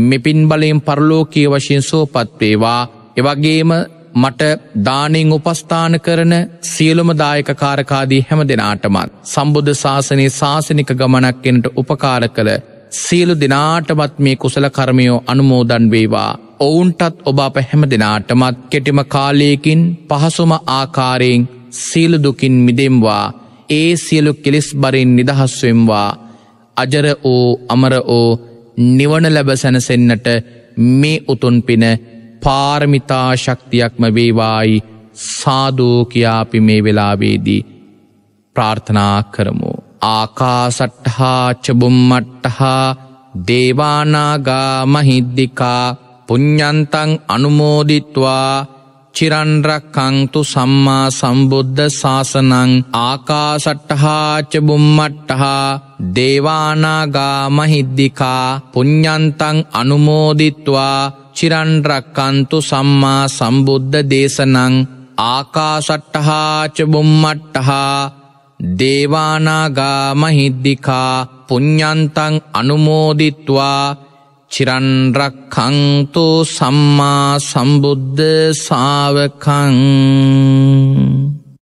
මෙපින් බලයෙන් පරලෝකයේ වශයෙන් සෝපත්වේවා එවගේම මට දානෙන් උපස්ථාන කරන සියලුම දායක කාරකාදී හැම දෙනාටමත් සම්බුද්ධ ශාසනයේ ශාසනික ගමනක්කෙනට උපකාර කළ සියලු දෙනාටමත් මේ කුසල කර්මයෝ අනුමෝදන් වේවා. ඔවුන්ටත් ඔබ අප හැම දෙනාටමත් කෙටිම කාලයකින් පහසුම ආකාරයෙන් සීලදුකින් මිදෙම්වා. ඒ සියලු කෙලෙස් බරින් නිදහස්වෙම්වා අජර ඕ අමර ඕ නිවන ලැබ සැනසෙන්න්නට මේ උතුන් පින පාරමිතා ශක්තියක්ම වේවායි සාධූ කියාපි මේ වෙලාවේදී ප්‍රාර්ථනා කරමු. ආකාසට්හාචබුම්මට්ටහා දේවානාගා මහිද්දිකා පුඤ්ඥන්තං අනුමෝදිත්වා චිරන්රක්කංතු සම්මා සම්බුද්ධ ශාසනං ආකාසට්ටහාච බුම්මට්ටහා දේවානාගා මහිද්දිකා පුඤ්ඥන්තං අනුමෝදිත්වා චිරන්රක්කන්තු සම්මා සම්බුද්ධ දේශනං ආකාසට්ටහාච බුම්මට්ටහා දේවානාගා මහිද්දිකා පුඤ්ඥන්තං අනුමෝදිත්වා චිරන්රක්කංතු සම්මා සම්බුද්ධ සාවකං